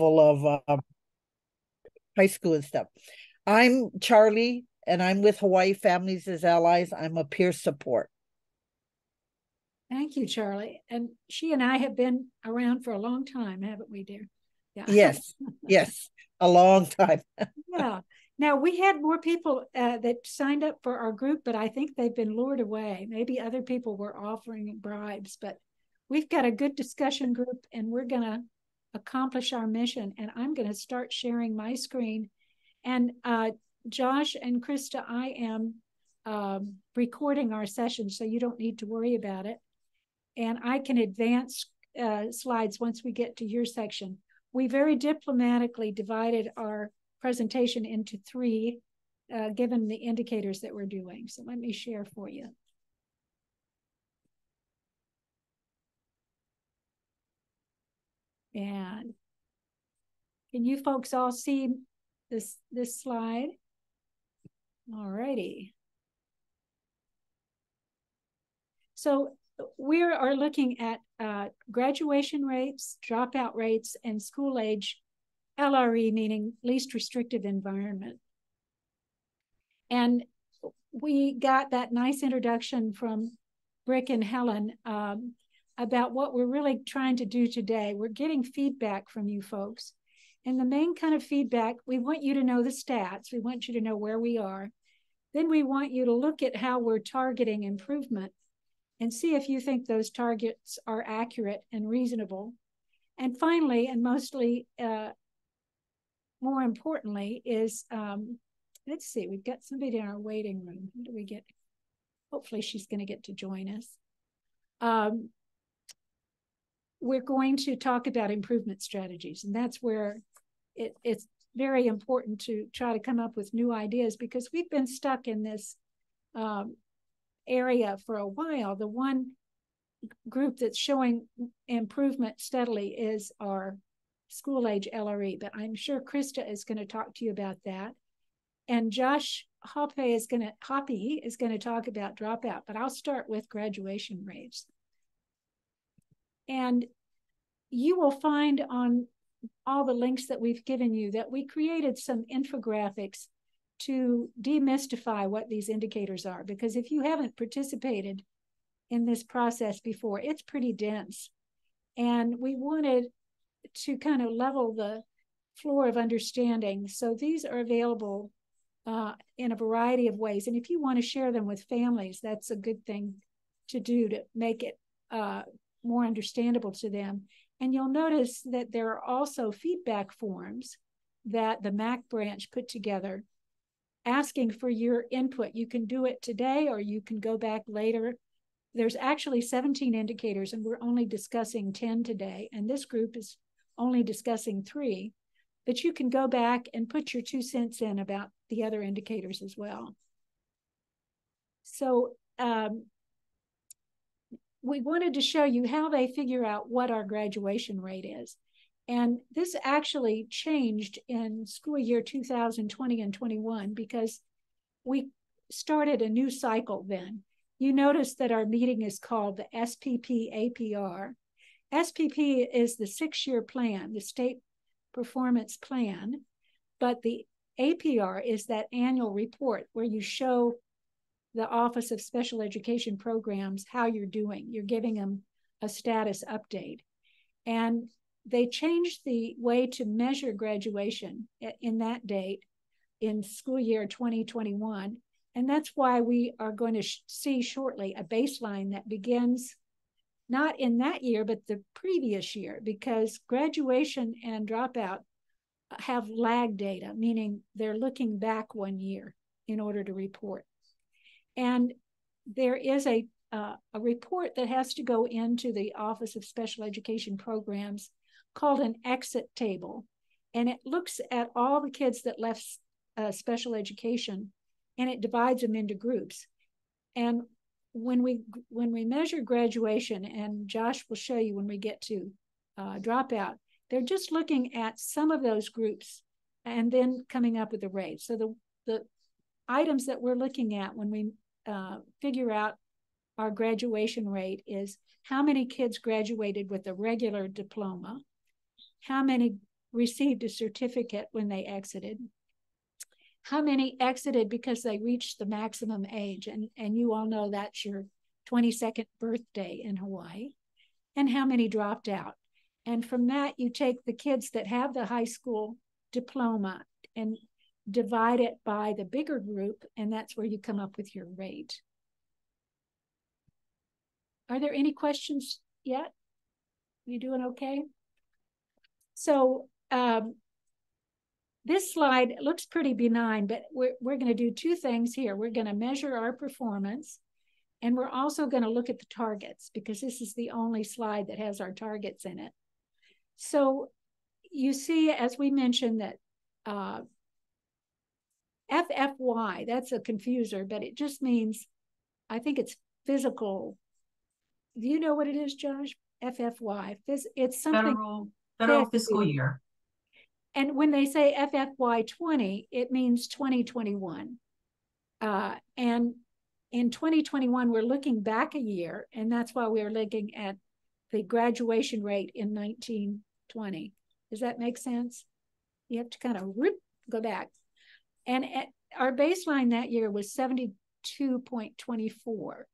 of uh, high school and stuff. I'm Charlie, and I'm with Hawaii Families as Allies. I'm a peer support. Thank you, Charlie. And she and I have been around for a long time, haven't we, dear? Yeah. Yes, yes, a long time. yeah. Now we had more people uh, that signed up for our group, but I think they've been lured away. Maybe other people were offering bribes, but we've got a good discussion group, and we're gonna accomplish our mission. And I'm gonna start sharing my screen. And uh, Josh and Krista, I am um, recording our session, so you don't need to worry about it. And I can advance uh, slides once we get to your section. We very diplomatically divided our presentation into three, uh, given the indicators that we're doing. So let me share for you. And can you folks all see this, this slide? All righty. So we are looking at uh, graduation rates, dropout rates, and school age LRE, meaning least restrictive environment. And we got that nice introduction from Brick and Helen um, about what we're really trying to do today. We're getting feedback from you folks. And the main kind of feedback, we want you to know the stats. We want you to know where we are. Then we want you to look at how we're targeting improvement and see if you think those targets are accurate and reasonable. And finally, and mostly uh, more importantly, is um, let's see, we've got somebody in our waiting room. Who do we get? Hopefully, she's going to get to join us. Um, we're going to talk about improvement strategies, and that's where it, it's very important to try to come up with new ideas because we've been stuck in this um, area for a while. The one group that's showing improvement steadily is our school age LRE, but I'm sure Krista is going to talk to you about that. And Josh Hoppe is going to Hoppe is going to talk about dropout, but I'll start with graduation rates. And you will find on all the links that we've given you that we created some infographics to demystify what these indicators are. Because if you haven't participated in this process before, it's pretty dense. And we wanted to kind of level the floor of understanding. So these are available uh, in a variety of ways. And if you want to share them with families, that's a good thing to do to make it uh, more understandable to them. And you'll notice that there are also feedback forms that the MAC branch put together asking for your input. You can do it today or you can go back later. There's actually 17 indicators, and we're only discussing 10 today. And this group is only discussing three. But you can go back and put your two cents in about the other indicators as well. So um, we wanted to show you how they figure out what our graduation rate is. And this actually changed in school year 2020 and 21 because we started a new cycle then. You notice that our meeting is called the SPP APR. SPP is the six year plan, the state performance plan, but the APR is that annual report where you show the Office of Special Education Programs how you're doing. You're giving them a status update. And they changed the way to measure graduation in that date in school year 2021. And that's why we are going to sh- see shortly a baseline that begins not in that year, but the previous year, because graduation and dropout have lag data, meaning they're looking back one year in order to report. And there is a, uh, a report that has to go into the Office of Special Education Programs called an exit table. And it looks at all the kids that left uh, special education and it divides them into groups. And when we when we measure graduation, and Josh will show you when we get to uh, dropout, they're just looking at some of those groups and then coming up with a rate. So the the items that we're looking at when we uh, figure out our graduation rate is how many kids graduated with a regular diploma, how many received a certificate when they exited? How many exited because they reached the maximum age? And, and you all know that's your 22nd birthday in Hawaii. And how many dropped out? And from that, you take the kids that have the high school diploma and divide it by the bigger group, and that's where you come up with your rate. Are there any questions yet? You doing okay? So um, this slide looks pretty benign, but we're, we're going to do two things here. We're going to measure our performance, and we're also going to look at the targets because this is the only slide that has our targets in it. So you see, as we mentioned, that uh, FFY, that's a confuser, but it just means, I think it's physical. Do you know what it is, Josh? FFY. It's something federal federal fiscal year. And when they say FFY 20, it means 2021. Uh, and in 2021, we're looking back a year, and that's why we're looking at the graduation rate in 1920. Does that make sense? You have to kind of rip, go back. And our baseline that year was 72.24.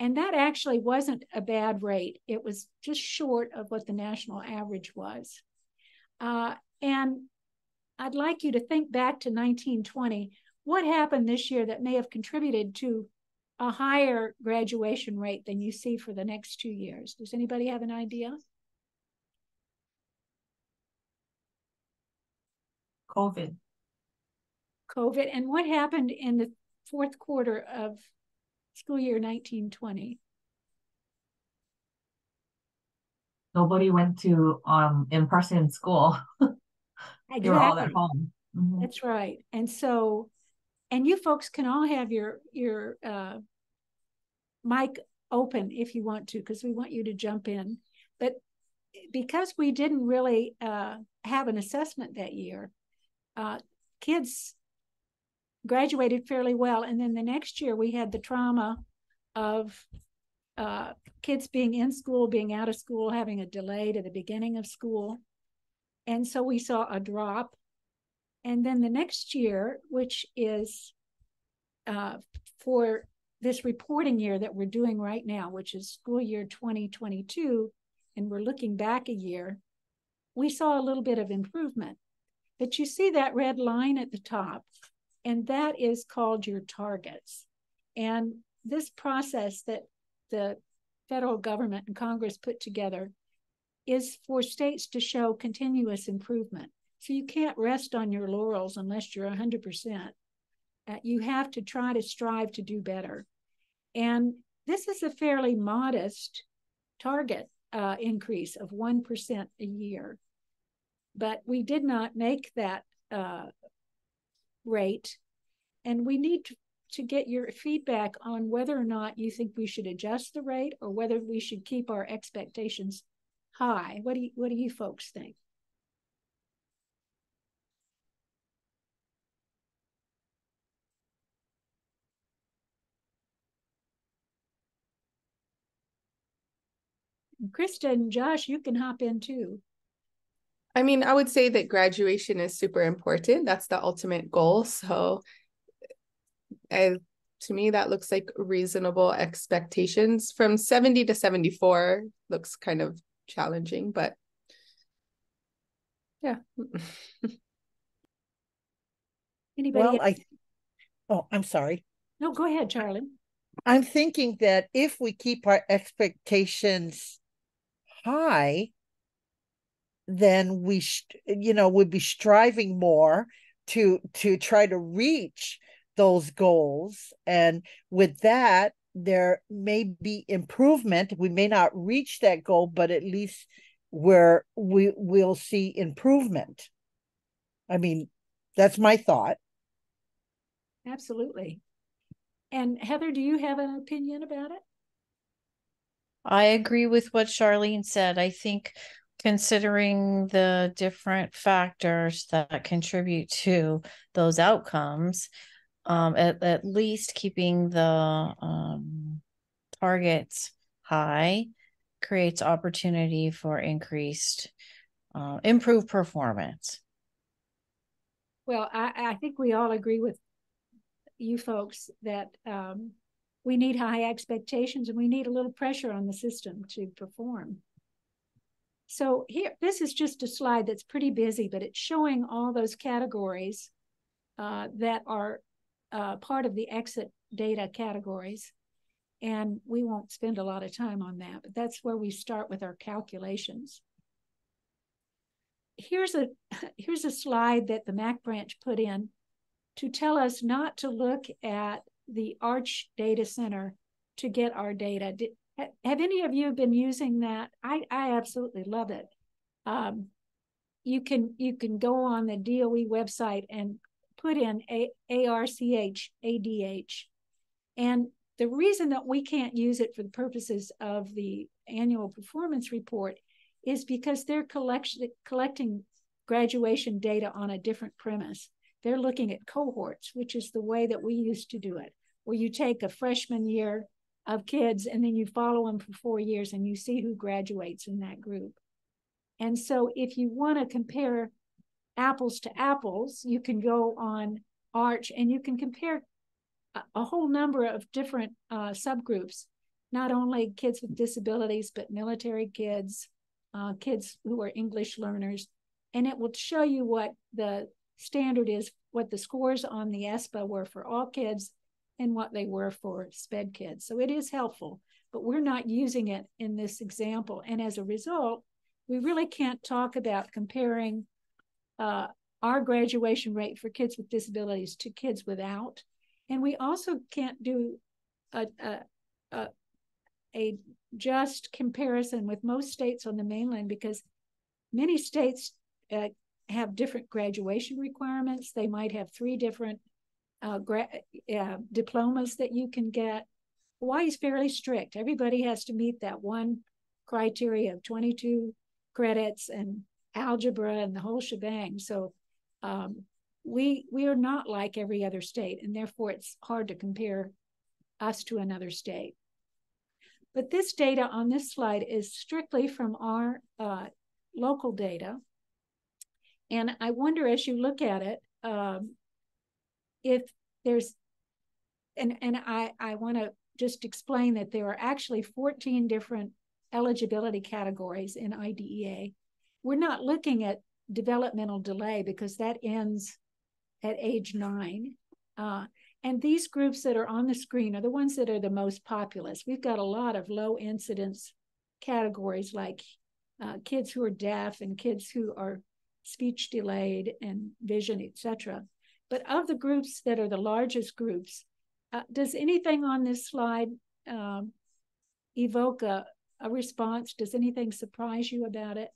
And that actually wasn't a bad rate. It was just short of what the national average was. Uh, and I'd like you to think back to 1920. What happened this year that may have contributed to a higher graduation rate than you see for the next two years? Does anybody have an idea? COVID. COVID. And what happened in the fourth quarter of school year 1920? Nobody went to um in-person school. exactly. were all at home. Mm-hmm. That's right. And so, and you folks can all have your your uh, mic open if you want to, because we want you to jump in. But because we didn't really uh, have an assessment that year, uh, kids graduated fairly well. And then the next year we had the trauma of uh, kids being in school, being out of school, having a delay to the beginning of school. And so we saw a drop. And then the next year, which is uh, for this reporting year that we're doing right now, which is school year 2022, and we're looking back a year, we saw a little bit of improvement. But you see that red line at the top, and that is called your targets. And this process that the federal government and Congress put together is for states to show continuous improvement. So you can't rest on your laurels unless you're 100%. Uh, you have to try to strive to do better. And this is a fairly modest target uh, increase of 1% a year. But we did not make that uh, rate. And we need to, get your feedback on whether or not you think we should adjust the rate or whether we should keep our expectations high. What do you, what do you folks think? Krista and Josh, you can hop in too. I mean, I would say that graduation is super important. That's the ultimate goal. So, I, to me, that looks like reasonable expectations. From 70 to 74 looks kind of challenging, but yeah. Anybody? Well, I, oh, I'm sorry. No, go ahead, Charlie. I'm thinking that if we keep our expectations high, then we, you know, would be striving more to to try to reach those goals, and with that, there may be improvement. We may not reach that goal, but at least where we will see improvement. I mean, that's my thought. Absolutely. And Heather, do you have an opinion about it? I agree with what Charlene said. I think considering the different factors that contribute to those outcomes, um, at, at least keeping the um, targets high creates opportunity for increased uh, improve performance. Well, I, I think we all agree with you folks that um, we need high expectations and we need a little pressure on the system to perform. So here, this is just a slide that's pretty busy, but it's showing all those categories uh, that are uh, part of the exit data categories. And we won't spend a lot of time on that, but that's where we start with our calculations. Here's a, here's a slide that the MAC branch put in to tell us not to look at the Arch data center to get our data. Have any of you been using that? I, I absolutely love it. Um, you can you can go on the DOE website and put in A, ARCH, ADH. And the reason that we can't use it for the purposes of the annual performance report is because they're collection, collecting graduation data on a different premise. They're looking at cohorts, which is the way that we used to do it, where you take a freshman year of kids and then you follow them for four years and you see who graduates in that group. And so if you want to compare apples to apples, you can go on Arch and you can compare a, a whole number of different uh, subgroups, not only kids with disabilities, but military kids, uh, kids who are English learners. And it will show you what the standard is, what the scores on the ESPA were for all kids and what they were for SPED kids. So it is helpful, but we're not using it in this example. And as a result, we really can't talk about comparing uh, our graduation rate for kids with disabilities to kids without. And we also can't do a, a, a, a just comparison with most states on the mainland because many states uh, have different graduation requirements. They might have three different uh, gra- uh, diplomas that you can get. Hawaii is fairly strict. Everybody has to meet that one criteria of 22 credits and algebra and the whole shebang. So um, we we are not like every other state, and therefore it's hard to compare us to another state. But this data on this slide is strictly from our uh, local data. And I wonder as you look at it, um, if there's, and, and I, I want to just explain that there are actually 14 different eligibility categories in IDEA we're not looking at developmental delay because that ends at age nine. Uh, and these groups that are on the screen are the ones that are the most populous. We've got a lot of low incidence categories like uh, kids who are deaf and kids who are speech delayed and vision, etc. But of the groups that are the largest groups, uh, does anything on this slide um, evoke a, a response? Does anything surprise you about it?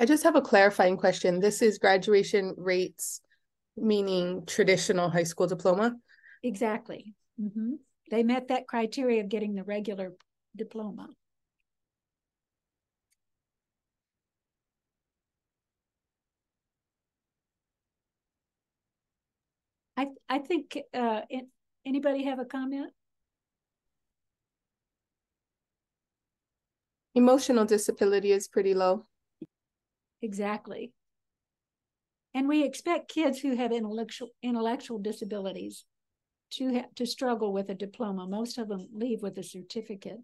I just have a clarifying question. This is graduation rates, meaning traditional high school diploma? Exactly. Mm-hmm. They met that criteria of getting the regular diploma. I I think uh, it, anybody have a comment? Emotional disability is pretty low. Exactly. And we expect kids who have intellectual intellectual disabilities to have to struggle with a diploma. Most of them leave with a certificate.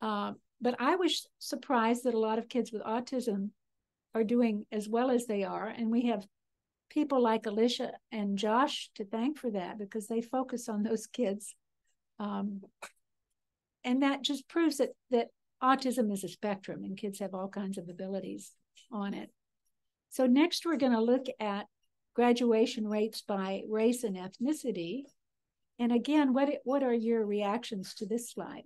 Uh, but I was surprised that a lot of kids with autism are doing as well as they are, and we have people like Alicia and Josh to thank for that because they focus on those kids. Um, and that just proves that that autism is a spectrum and kids have all kinds of abilities on it. So next we're going to look at graduation rates by race and ethnicity. And again, what, what are your reactions to this slide?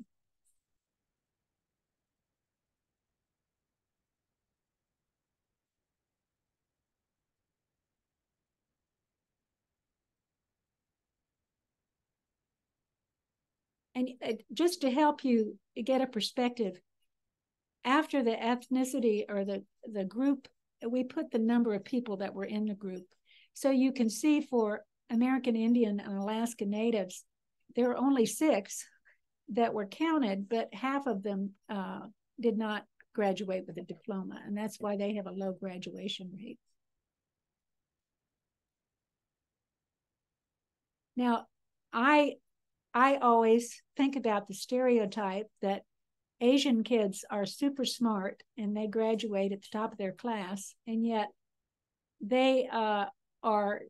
And uh, just to help you get a perspective, after the ethnicity or the, the group, we put the number of people that were in the group. So you can see for American Indian and Alaska Natives, there are only six that were counted, but half of them uh, did not graduate with a diploma, and that's why they have a low graduation rate. Now, I I always think about the stereotype that Asian kids are super smart and they graduate at the top of their class, and yet they uh, are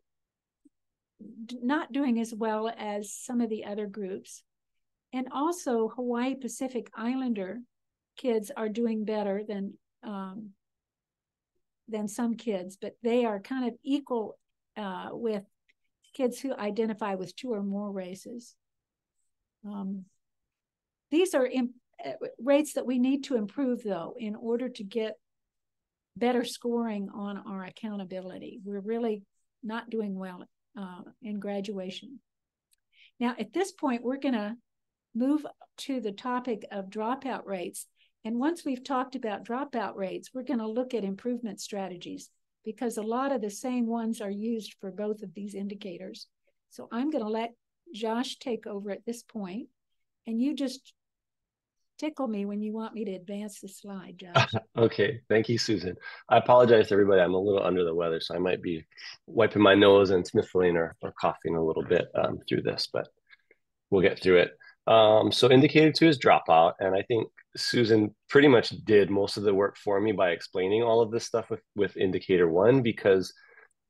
not doing as well as some of the other groups. And also, Hawaii Pacific Islander kids are doing better than um, than some kids, but they are kind of equal uh, with kids who identify with two or more races. Um, these are imp- uh, rates that we need to improve, though, in order to get better scoring on our accountability. We're really not doing well uh, in graduation. Now, at this point, we're going to move to the topic of dropout rates. And once we've talked about dropout rates, we're going to look at improvement strategies because a lot of the same ones are used for both of these indicators. So I'm going to let Josh take over at this point, and you just tickle me when you want me to advance the slide, Josh. okay, thank you, Susan. I apologize to everybody. I'm a little under the weather, so I might be wiping my nose and sniffling or, or coughing a little bit um, through this, but we'll get through it. Um, so indicator two is dropout, and I think Susan pretty much did most of the work for me by explaining all of this stuff with with indicator one because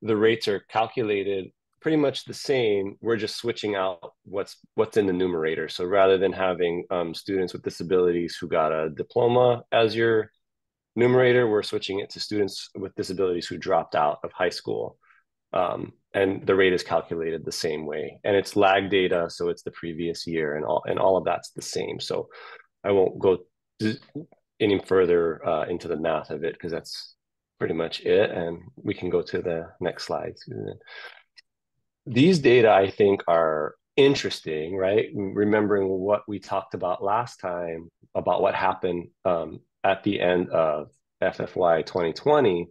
the rates are calculated pretty much the same. We're just switching out what's what's in the numerator. So rather than having um, students with disabilities who got a diploma as your numerator, we're switching it to students with disabilities who dropped out of high school. Um, and the rate is calculated the same way. And it's lag data, so it's the previous year, and all and all of that's the same. So I won't go any further uh, into the math of it because that's pretty much it. And we can go to the next slide, Susan these data I think are interesting, right? Remembering what we talked about last time about what happened um, at the end of FFY 2020,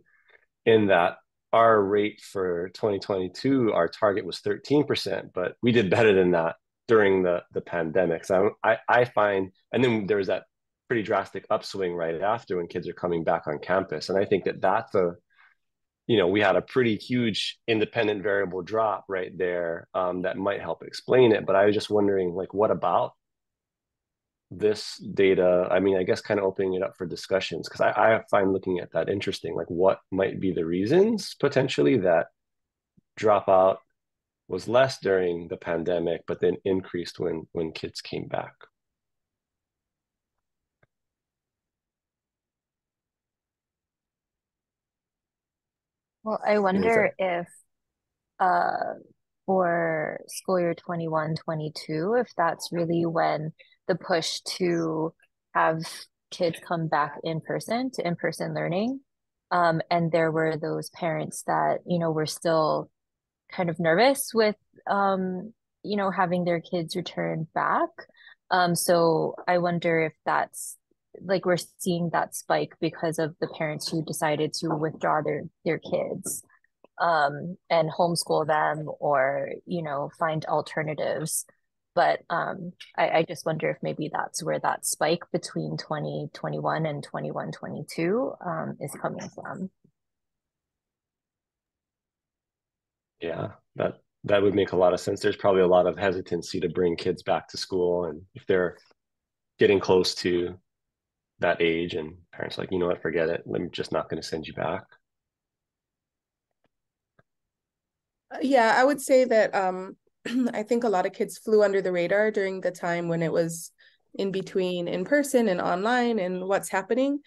in that our rate for 2022, our target was 13%, but we did better than that during the, the pandemic. So I, I find, and then there was that pretty drastic upswing right after when kids are coming back on campus. And I think that that's a, you know, we had a pretty huge independent variable drop right there um, that might help explain it. But I was just wondering, like, what about this data? I mean, I guess kind of opening it up for discussions because I, I find looking at that interesting. Like, what might be the reasons potentially that dropout was less during the pandemic, but then increased when when kids came back? Well, I wonder if uh for school year 21 22 if that's really when the push to have kids come back in person to in-person learning um and there were those parents that you know were still kind of nervous with um you know having their kids return back. Um so I wonder if that's like we're seeing that spike because of the parents who decided to withdraw their their kids um, and homeschool them or you know find alternatives. But um, I, I just wonder if maybe that's where that spike between 2021 and 21 22 um, is coming from. Yeah that that would make a lot of sense. There's probably a lot of hesitancy to bring kids back to school and if they're getting close to that age and parents like you know what? Forget it. I'm just not going to send you back. Uh, yeah i would say that um i think a lot of kids flew under the radar during the time when it was in between in person and online and what's happening.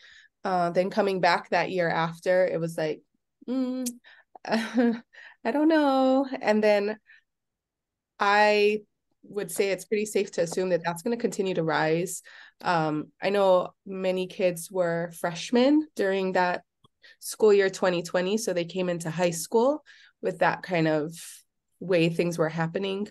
Uh, then coming back that year after it was like mm, i don't know. And then i would say it's pretty safe to assume that that's going to continue to rise. Um, I know many kids were freshmen during that school year 2020, so they came into high school with that kind of way things were happening.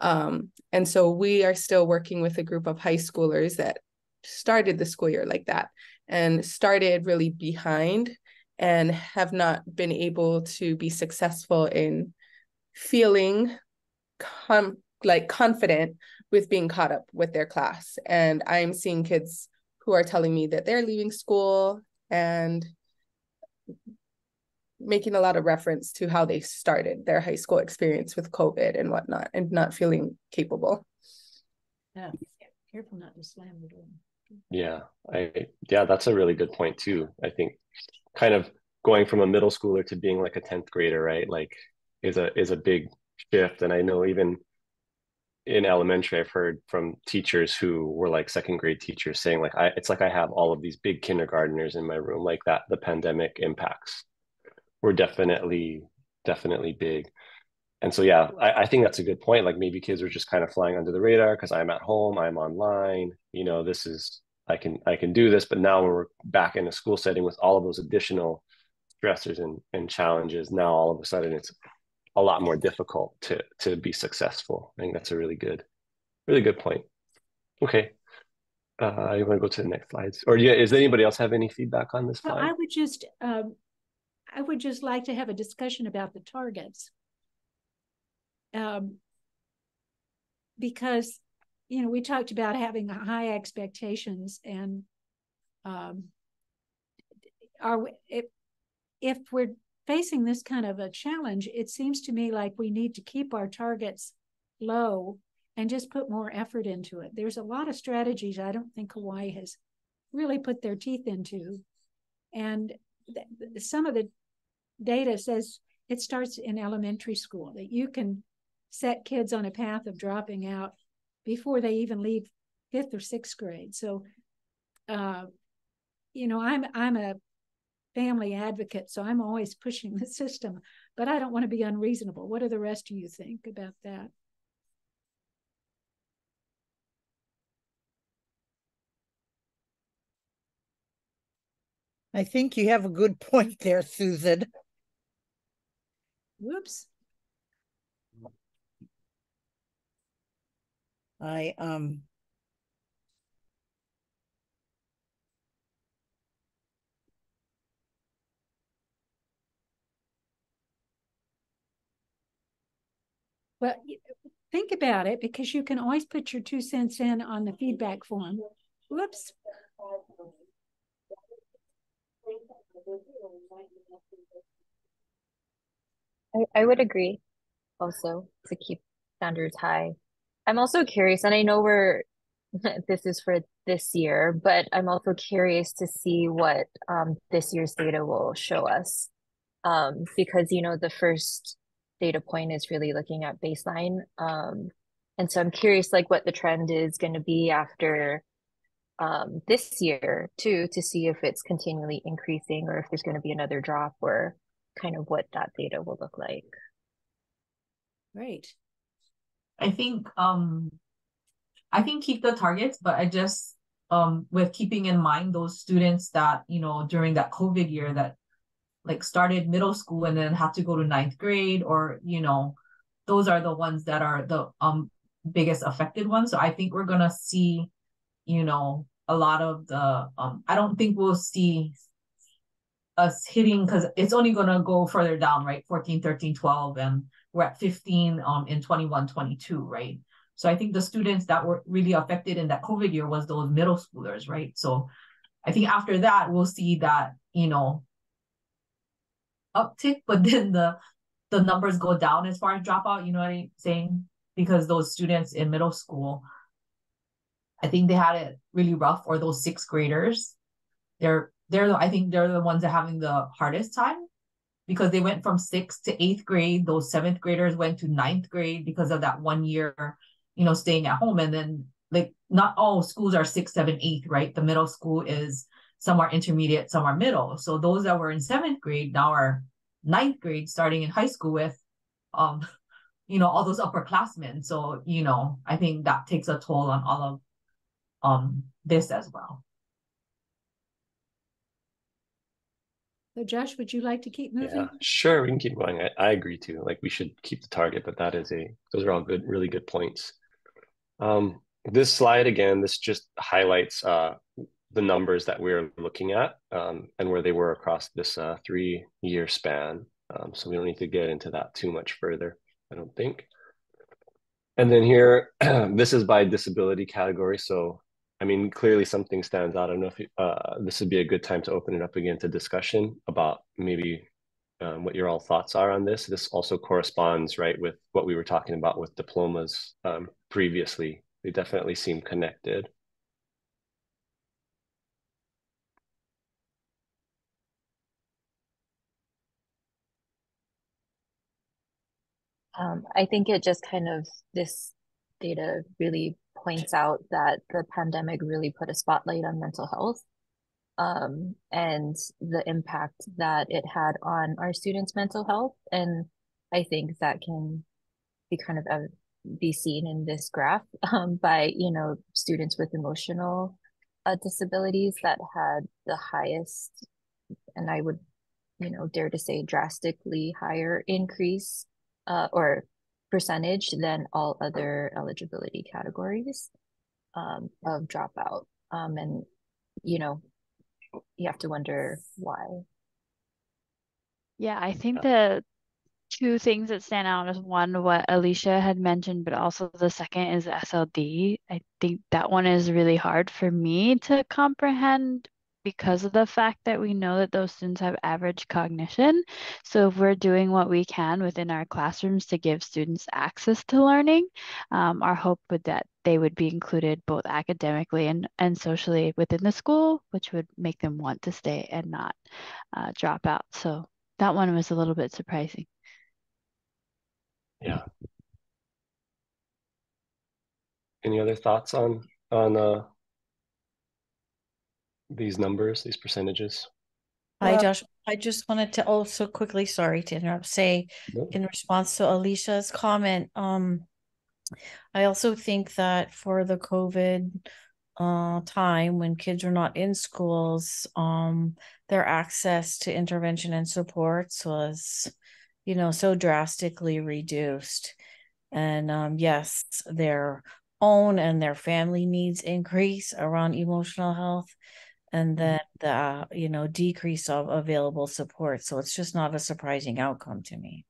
Um, and so we are still working with a group of high schoolers that started the school year like that and started really behind and have not been able to be successful in feeling com- like confident with being caught up with their class and i'm seeing kids who are telling me that they're leaving school and making a lot of reference to how they started their high school experience with COVID and whatnot and not feeling capable. Yeah, careful not to slam the door. Yeah, I yeah, that's a really good point too. I think kind of going from a middle schooler to being like a 10th grader, right? Like is a is a big shift. And I know even in elementary, I've heard from teachers who were like second grade teachers saying like I it's like I have all of these big kindergarteners in my room, like that the pandemic impacts were definitely definitely big. And so yeah I, I, think that's a good point. Like maybe kids are just kind of flying under the radar because i'm at home i'm online you know this is i can i can do this but now we're back in a school setting with all of those additional stressors and, and challenges now all of a sudden it's a lot more difficult to to be successful. I think that's a really good really good point. Okay. Uh, you want to go to the next slides? Or yeah does anybody else have any feedback on this slide? Well, i would just um, i would just like to have a discussion about the targets. Um, because you know we talked about having high expectations and um, are we, if if we're facing this kind of a challenge it seems to me like we need to keep our targets low and just put more effort into it there's a lot of strategies i don't think hawaii has really put their teeth into and th- some of the data says it starts in elementary school that you can set kids on a path of dropping out before they even leave fifth or sixth grade. So, uh, you know, I'm I'm a family advocate, so I'm always pushing the system, but I don't want to be unreasonable. What do the rest of you think about that? I think you have a good point there, Susan. Whoops. I um Well, think about it because you can always put your two cents in on the feedback form. Whoops. I, I would agree also to keep standards high. I'm also curious, and I know we're this is for this year, but I'm also curious to see what um, this year's data will show us. Um, because, you know, the first data point is really looking at baseline. Um, and so I'm curious, like, what the trend is going to be after um, this year, too, to see if it's continually increasing or if there's going to be another drop or kind of what that data will look like. Great. I think um I think keep the targets, but I just um with keeping in mind those students that, you know, during that COVID year that like started middle school and then have to go to ninth grade or, you know, those are the ones that are the um biggest affected ones. So I think we're gonna see, you know, a lot of the um I don't think we'll see us hitting because it's only gonna go further down, right? 14, 13, 12 and we're at 15 um, in 21, 22, right? So I think the students that were really affected in that COVID year was those middle schoolers, right? So I think after that, we'll see that, you know, uptick, but then the the numbers go down as far as dropout, you know what I'm saying? Because those students in middle school, I think they had it really rough, or those sixth graders. They're they're the, I think they're the ones that are having the hardest time because they went from sixth to eighth grade. Those seventh graders went to ninth grade because of that one year, you know, staying at home. And then like not all schools are sixth, seventh, eighth, right? The middle school is some are intermediate, some are middle. So those that were in seventh grade now are ninth grade, starting in high school with um, you know, all those upperclassmen. So, you know, I think that takes a toll on all of um this as well. So Josh, would you like to keep moving? Yeah, sure. We can keep going. I, I agree too. Like we should keep the target, but that is a those are all good, really good points. Um, this slide again, this just highlights uh, the numbers that we're looking at um, and where they were across this uh, three year span. Um, so we don't need to get into that too much further, I don't think. And then here, this is by disability category. So I mean, clearly something stands out. I don't know if uh, this would be a good time to open it up again to discussion about maybe um, what your all thoughts are on this. This also corresponds, right, with what we were talking about with diplomas um, previously. They definitely seem connected. Um, I think it just kind of this data really points out that the pandemic really put a spotlight on mental health um, and the impact that it had on our students' mental health. And I think that can be kind of a, be seen in this graph um, by, you know, students with emotional uh, disabilities that had the highest, and I would, you know, dare to say drastically higher increase uh, or percentage than all other eligibility categories um, of dropout. Um, and, you know, you have to wonder why. Yeah, I think the two things that stand out is one, what Alicia had mentioned, but also the second is SLD. I think that one is really hard for me to comprehend because of the fact that we know that those students have average cognition. So if we're doing what we can within our classrooms to give students access to learning, um, our hope would that they would be included both academically and, and socially within the school, which would make them want to stay and not uh, drop out. So that one was a little bit surprising. Yeah. Any other thoughts on on uh, these numbers, these percentages? Hi, Josh. I just wanted to also quickly, sorry to interrupt, say in response to Alicia's comment, um, I also think that for the COVID uh, time when kids are not in schools, um, their access to intervention and supports was, you know, so drastically reduced. And um, yes, their own and their family needs increase around emotional health and Mm-hmm. then the uh, you know decrease of available support so it's just not a surprising outcome to me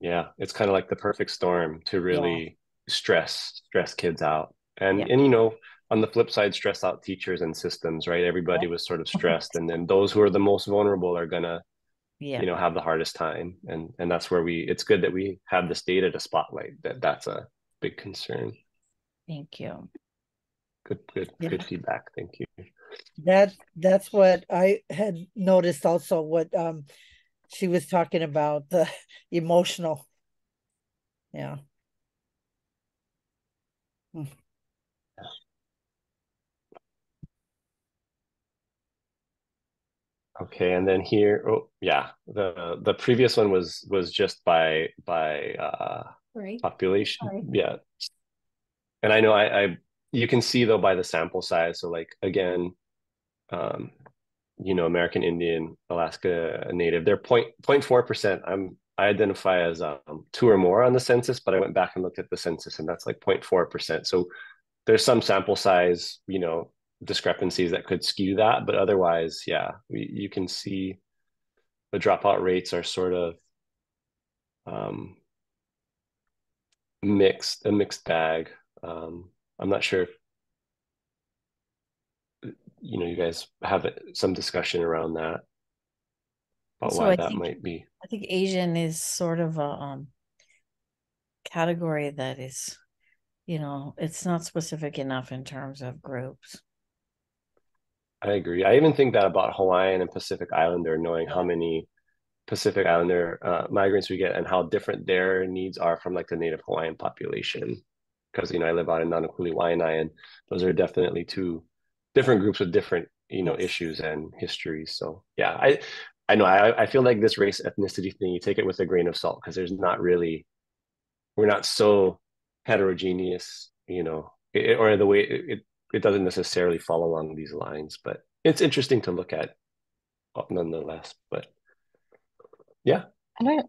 Yeah, it's kind of like the perfect storm to really stress stress kids out. And Yeah. and you know, on the flip side, stress out teachers and systems, right? Everybody was sort of stressed, and then those who are the most vulnerable are gonna, yeah you know, have the hardest time. And and that's where we it's good that we have this data to spotlight that that's a big concern. thank you Good, good, Yeah. good feedback. Thank you. That that's what I had noticed also what um she was talking about the emotional. Yeah. Okay, and then here, oh yeah, the the previous one was was just by by uh Right. population. Sorry. Yeah. And I know I, I you can see though by the sample size. So like again, um, you know, American Indian, Alaska Native, they're point point four percent. I'm I identify as um two or more on the census, but I went back and looked at the census and that's like 0.4 percent. So there's some sample size, you know, discrepancies that could skew that, but otherwise, yeah, we, you can see the dropout rates are sort of um mixed, a mixed bag. Um, I'm not sure if you know you guys have some discussion around that about So why I that think- might be. i think asian is sort of a um category that is you know it's not specific enough in terms of groups I agree. I even think that about Hawaiian and Pacific Islander, knowing how many Pacific Islander uh, migrants we get and how different their needs are from like the native Hawaiian population. Because you know I live out in Nanakuli Waianae, and those are definitely two different groups with different you know issues and histories. So yeah, I I know I I feel like this race ethnicity thing you take it with a grain of salt because there's not really we're not so heterogeneous, you know, it, or the way it, it it doesn't necessarily fall along these lines, but it's interesting to look at uh, nonetheless. But yeah, I don't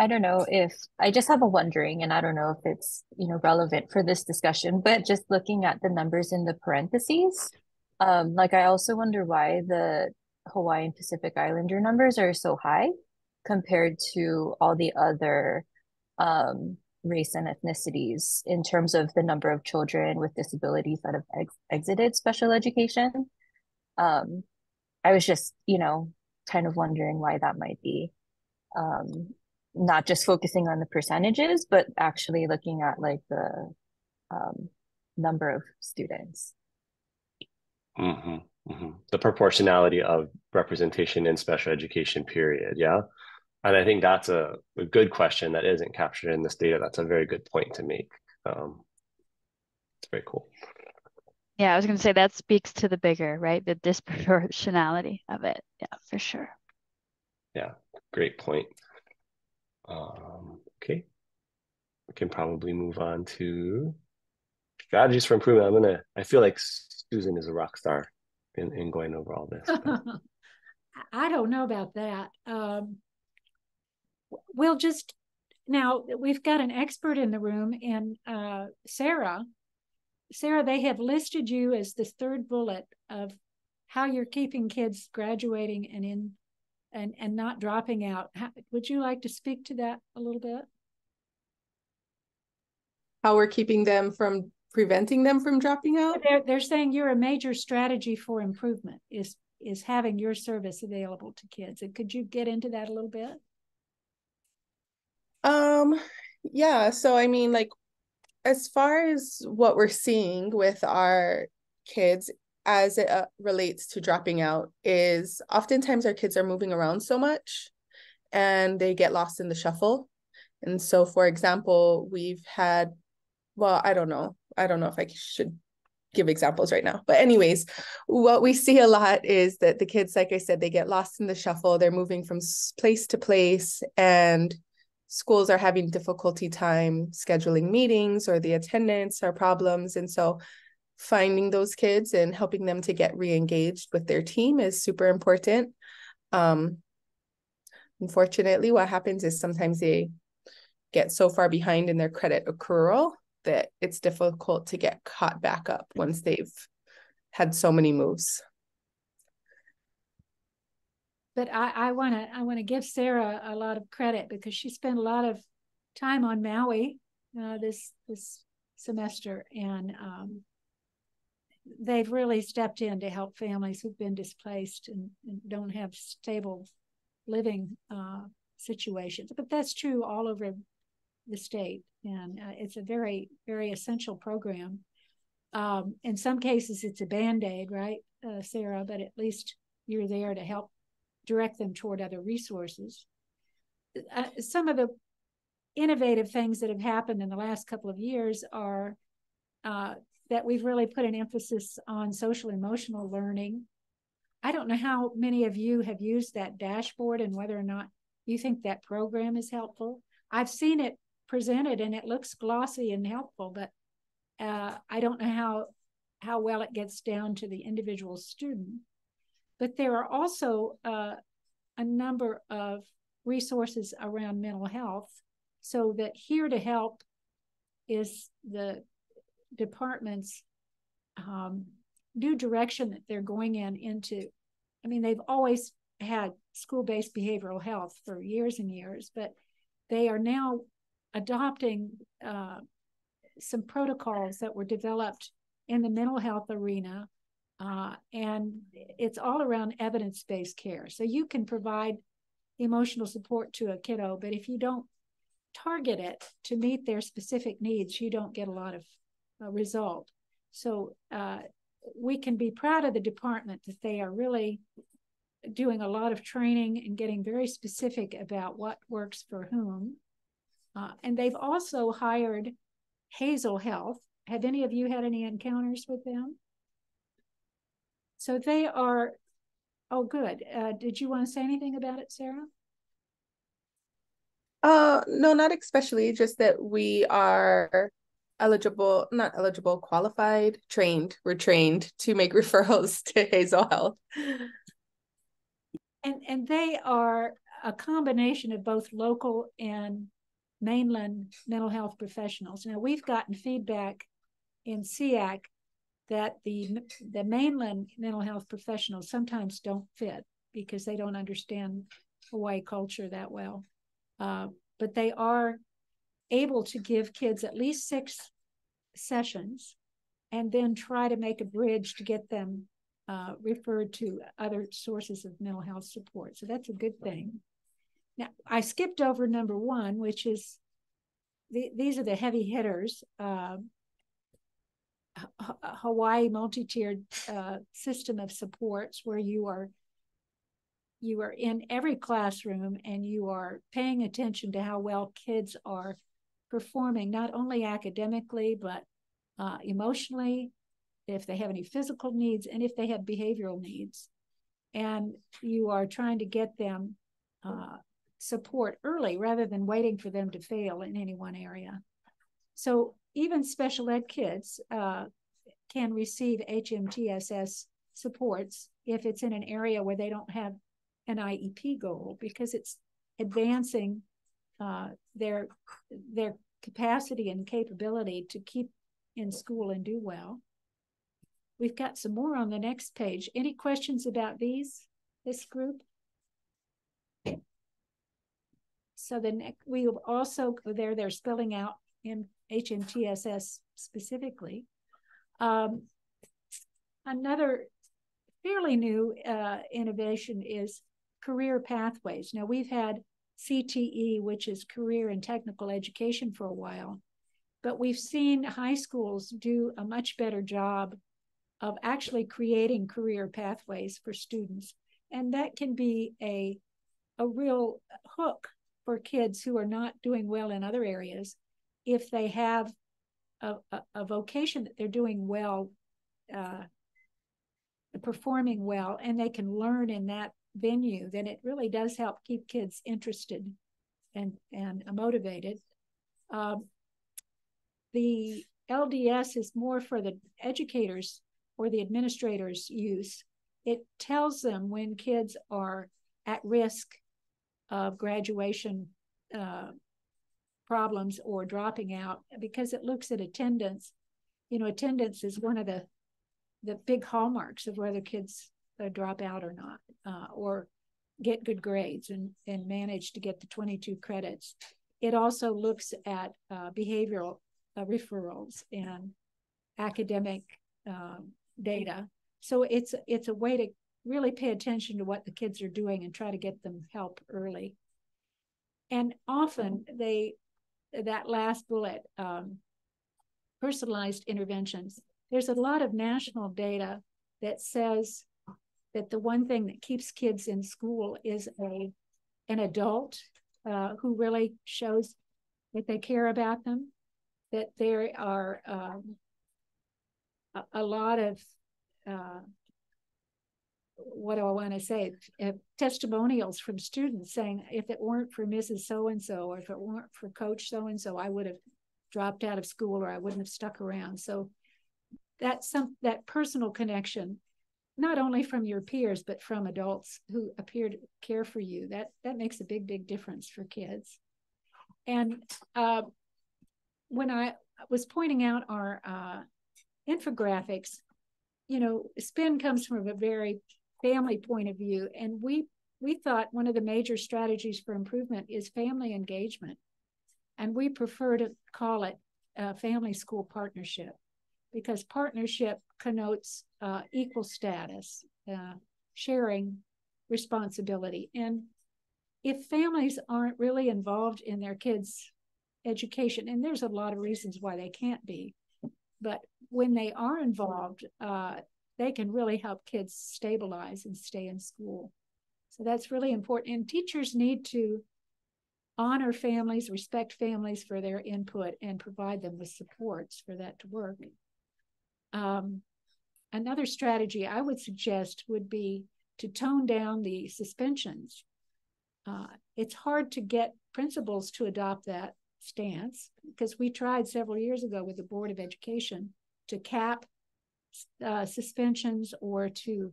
I don't know if I just have a wondering, and I don't know if it's, you know, relevant for this discussion, but just looking at the numbers in the parentheses, um, like I also wonder why the Hawaiian Pacific Islander numbers are so high compared to all the other um race and ethnicities in terms of the number of children with disabilities that have ex- exited special education. Um, I was just, you know, kind of wondering why that might be. Um, not just focusing on the percentages, but actually looking at like the um, number of students. Mm-hmm, mm-hmm. The proportionality of representation in special education, period. Yeah. And I think that's a, a good question that isn't captured in this data. That's a very good point to make. Um, it's very cool. Yeah, I was going to say that speaks to the bigger, right? The disproportionality of it. Yeah, for sure. Yeah, great point. Um, okay. We can probably move on to strategies for improvement. I'm gonna I feel like Susan is a rock star in, in going over all this. I don't know about that. Um, we'll just now we've got an expert in the room and uh, Sarah. Sarah, they have listed you as the third bullet of how you're keeping kids graduating and in and and not dropping out. How, would you like to speak to that a little bit? How we're keeping them from preventing them from dropping out? They're they're saying you're a major strategy for improvement is is having your service available to kids. And could you get into that a little bit? Um yeah, so I mean like as far as what we're seeing with our kids as it uh, relates to dropping out is oftentimes our kids are moving around so much and they get lost in the shuffle. And so for example, we've had well, I don't know. I don't know if I should give examples right now. But anyways, what we see a lot is that the kids like I said they get lost in the shuffle. They're moving from place to place and schools are having difficulty time scheduling meetings or the attendance are problems and so finding those kids and helping them to get re-engaged with their team is super important um, unfortunately what happens is sometimes they get so far behind in their credit accrual that it's difficult to get caught back up once they've had so many moves but I want to I want to give Sarah a lot of credit because she spent a lot of time on Maui uh, this this semester, and um, they've really stepped in to help families who've been displaced and, and don't have stable living uh, situations. But that's true all over the state, and uh, it's a very very essential program. Um, in some cases, it's a band aid, right, uh, Sarah? But at least you're there to help direct them toward other resources. Uh, some of the innovative things that have happened in the last couple of years are uh, that we've really put an emphasis on social emotional learning. I don't know how many of you have used that dashboard and whether or not you think that program is helpful. I've seen it presented and it looks glossy and helpful, but uh, I don't know how how well it gets down to the individual student. But there are also uh, a number of resources around mental health so that here to help is the department's um, new direction that they're going in into i mean they've always had school-based behavioral health for years and years but they are now adopting uh, some protocols that were developed in the mental health arena uh, and it's all around evidence based care. So you can provide emotional support to a kiddo, but if you don't target it to meet their specific needs, you don't get a lot of uh, result. So uh, we can be proud of the department that they are really doing a lot of training and getting very specific about what works for whom. Uh, and they've also hired Hazel Health. Have any of you had any encounters with them? So they are, oh, good. Uh, did you want to say anything about it, Sarah? Uh, no, not especially. Just that we are eligible, not eligible, qualified, trained. We're trained to make referrals to Hazel Health. And and they are a combination of both local and mainland mental health professionals. Now we've gotten feedback in SEAC that the the mainland mental health professionals sometimes don't fit because they don't understand Hawaii culture that well. Uh, but they are able to give kids at least six sessions and then try to make a bridge to get them uh, referred to other sources of mental health support. So that's a good thing. Now, I skipped over number one, which is the, these are the heavy hitters. Uh, Hawaii multi-tiered uh, system of supports where you are you are in every classroom and you are paying attention to how well kids are performing, not only academically but uh, emotionally, if they have any physical needs, and if they have behavioral needs. And you are trying to get them uh, support early rather than waiting for them to fail in any one area. So even special ed kids uh, can receive HMTSS supports if it's in an area where they don't have an IEP goal because it's advancing uh, their their capacity and capability to keep in school and do well. We've got some more on the next page. Any questions about these, this group? So the next, we also go there, they're spelling out in HMTSS specifically. Um, another fairly new uh, innovation is career pathways. Now we've had CTE, which is career and technical education for a while, but we've seen high schools do a much better job of actually creating career pathways for students. And that can be a, a real hook for kids who are not doing well in other areas if they have a, a, a vocation that they're doing well, uh, performing well, and they can learn in that venue, then it really does help keep kids interested and, and motivated. Um, the LDS is more for the educators or the administrator's use, it tells them when kids are at risk of graduation uh, problems or dropping out because it looks at attendance. You know, attendance is one of the the big hallmarks of whether kids uh, drop out or not, uh, or get good grades and and manage to get the 22 credits. It also looks at uh, behavioral uh, referrals and academic um, data. So it's it's a way to really pay attention to what the kids are doing and try to get them help early. And often they that last bullet, um, personalized interventions. There's a lot of national data that says that the one thing that keeps kids in school is a an adult uh, who really shows that they care about them, that there are um, a, a lot of uh, what do I want to say? Uh, testimonials from students saying, if it weren't for Mrs. So and so, or if it weren't for Coach so and so, I would have dropped out of school or I wouldn't have stuck around. So that's some that personal connection, not only from your peers but from adults who appear to care for you. That that makes a big big difference for kids. And uh, when I was pointing out our uh, infographics, you know, SPIN comes from a very family point of view, and we we thought one of the major strategies for improvement is family engagement, and we prefer to call it family school partnership because partnership connotes uh, equal status, uh, sharing responsibility, and if families aren't really involved in their kids' education, and there's a lot of reasons why they can't be, but when they are involved, uh, they can really help kids stabilize and stay in school. So that's really important. And teachers need to honor families, respect families for their input, and provide them with supports for that to work. Um, another strategy I would suggest would be to tone down the suspensions. Uh, it's hard to get principals to adopt that stance because we tried several years ago with the Board of Education to cap uh, suspensions or to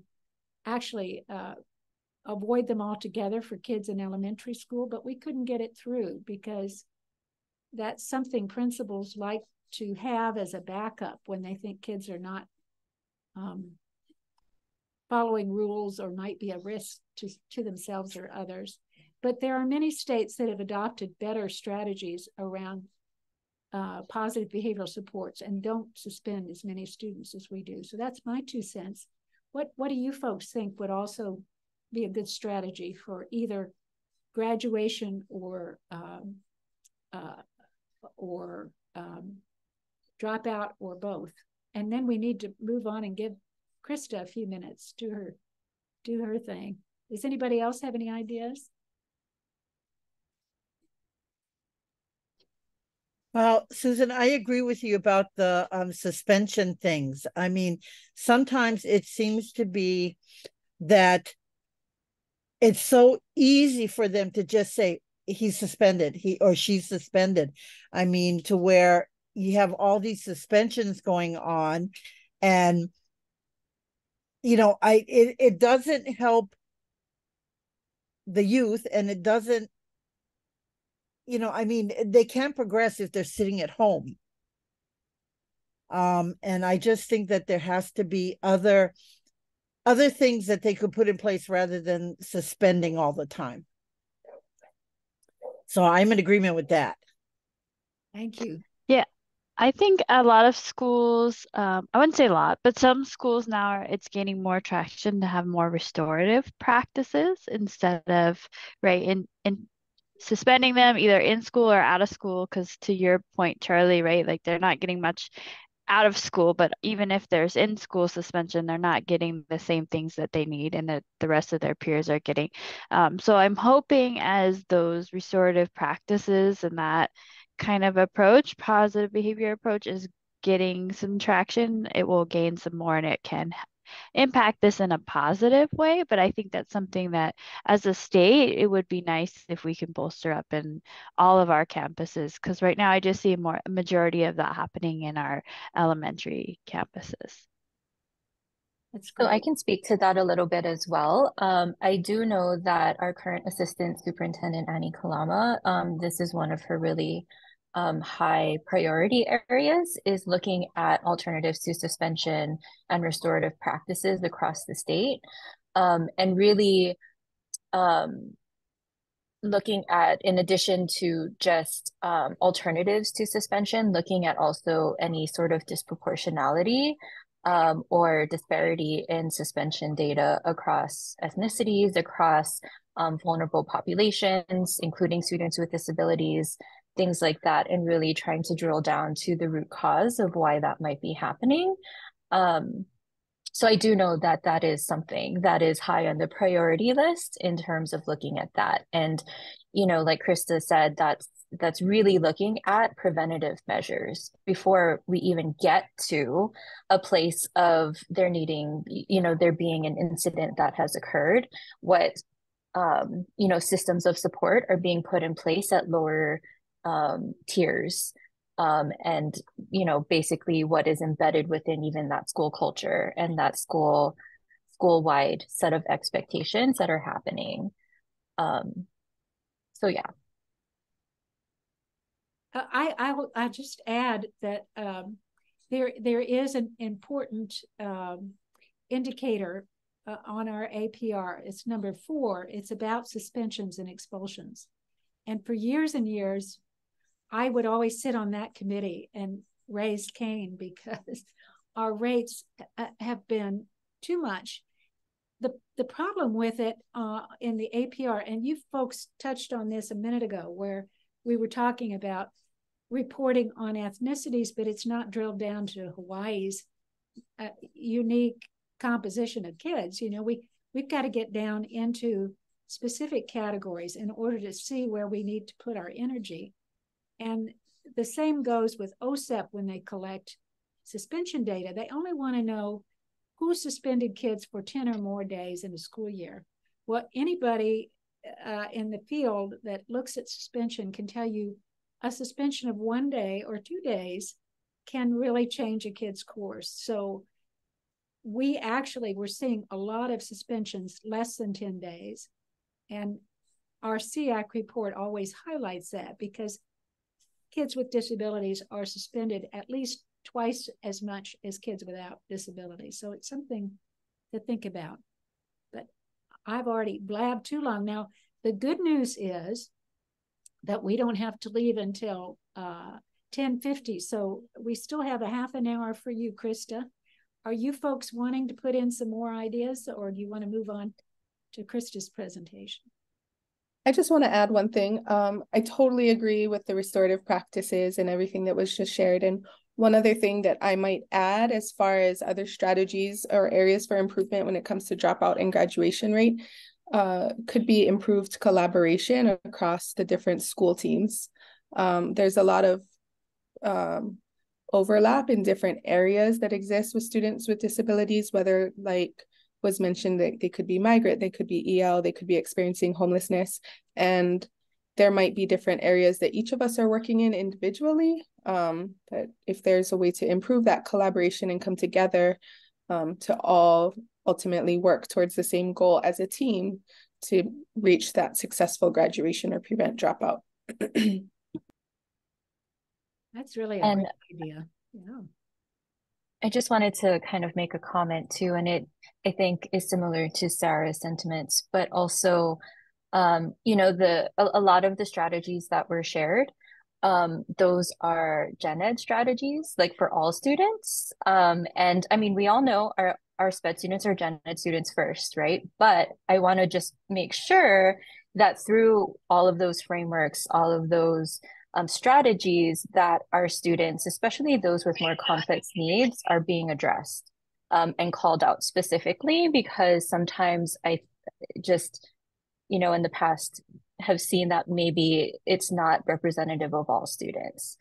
actually uh, avoid them altogether for kids in elementary school, but we couldn't get it through because that's something principals like to have as a backup when they think kids are not um, following rules or might be a risk to, to themselves or others. But there are many states that have adopted better strategies around uh, positive behavioral supports and don't suspend as many students as we do. So that's my two cents. What what do you folks think would also be a good strategy for either graduation or um, uh, or um, dropout or both? And then we need to move on and give Krista a few minutes to her do her thing. Does anybody else have any ideas? Well, Susan, I agree with you about the um, suspension things. I mean, sometimes it seems to be that it's so easy for them to just say he's suspended, he or she's suspended. I mean, to where you have all these suspensions going on, and you know, I it it doesn't help the youth, and it doesn't you know, I mean, they can't progress if they're sitting at home. Um, and I just think that there has to be other other things that they could put in place rather than suspending all the time. So I'm in agreement with that. Thank you. Yeah, I think a lot of schools, um, I wouldn't say a lot, but some schools now are, it's gaining more traction to have more restorative practices instead of right in in suspending them either in school or out of school because to your point charlie right like they're not getting much out of school but even if there's in school suspension they're not getting the same things that they need and that the rest of their peers are getting. Um, so i'm hoping as those restorative practices and that kind of approach positive behavior approach is getting some traction it will gain some more and it can impact this in a positive way. But I think that's something that as a state, it would be nice if we can bolster up in all of our campuses. Because right now I just see more a majority of that happening in our elementary campuses. That's so I can speak to that a little bit as well. Um, I do know that our current assistant superintendent, Annie Kalama, um, this is one of her really um, high priority areas is looking at alternatives to suspension and restorative practices across the state um, and really um, looking at in addition to just um, alternatives to suspension looking at also any sort of disproportionality um, or disparity in suspension data across ethnicities across um, vulnerable populations including students with disabilities things like that and really trying to drill down to the root cause of why that might be happening. Um, so i do know that that is something that is high on the priority list in terms of looking at that. And you know like krista said that's that's really looking at preventative measures before we even get to a place of there needing you know there being an incident that has occurred. What um, you know systems of support are being put in place at lower um, tiers um, and you know basically what is embedded within even that school culture and that school school wide set of expectations that are happening um, so yeah uh, I I will I just add that um, there there is an important um, indicator uh, on our APR. It's number four. It's about suspensions and expulsions, and for years and years, I would always sit on that committee and raise Cain because our rates uh, have been too much. The, the problem with it uh, in the APR, and you folks touched on this a minute ago, where we were talking about reporting on ethnicities, but it's not drilled down to Hawaii's uh, unique composition of kids. You know, we we've got to get down into specific categories in order to see where we need to put our energy. And the same goes with OSEP when they collect suspension data. They only want to know who suspended kids for 10 or more days in a school year. Well, anybody uh, in the field that looks at suspension can tell you a suspension of one day or two days can really change a kid's course. So we actually were seeing a lot of suspensions less than 10 days. And our SEAC report always highlights that because kids with disabilities are suspended at least twice as much as kids without disabilities. So it's something to think about. But I've already blabbed too long. Now, the good news is that we don't have to leave until uh, 1050. So we still have a half an hour for you, Krista. Are you folks wanting to put in some more ideas or do you want to move on to Krista's presentation? I just want to add one thing. Um, I totally agree with the restorative practices and everything that was just shared. And one other thing that I might add as far as other strategies or areas for improvement when it comes to dropout and graduation rate uh, could be improved collaboration across the different school teams. Um, there's a lot of um, overlap in different areas that exist with students with disabilities, whether like was mentioned that they could be migrant, they could be EL, they could be experiencing homelessness, and there might be different areas that each of us are working in individually. Um, but if there's a way to improve that collaboration and come together um, to all ultimately work towards the same goal as a team to reach that successful graduation or prevent dropout. That's really a And- great idea. Yeah. I just wanted to kind of make a comment too, and it I think is similar to Sarah's sentiments, but also, um, you know, the a, a lot of the strategies that were shared, um, those are gen ed strategies, like for all students. Um, and I mean, we all know our our SPED students are gen ed students first, right? But I want to just make sure that through all of those frameworks, all of those um, strategies that our students, especially those with more complex needs, are being addressed um, and called out specifically because sometimes I just, you know, in the past have seen that maybe it's not representative of all students.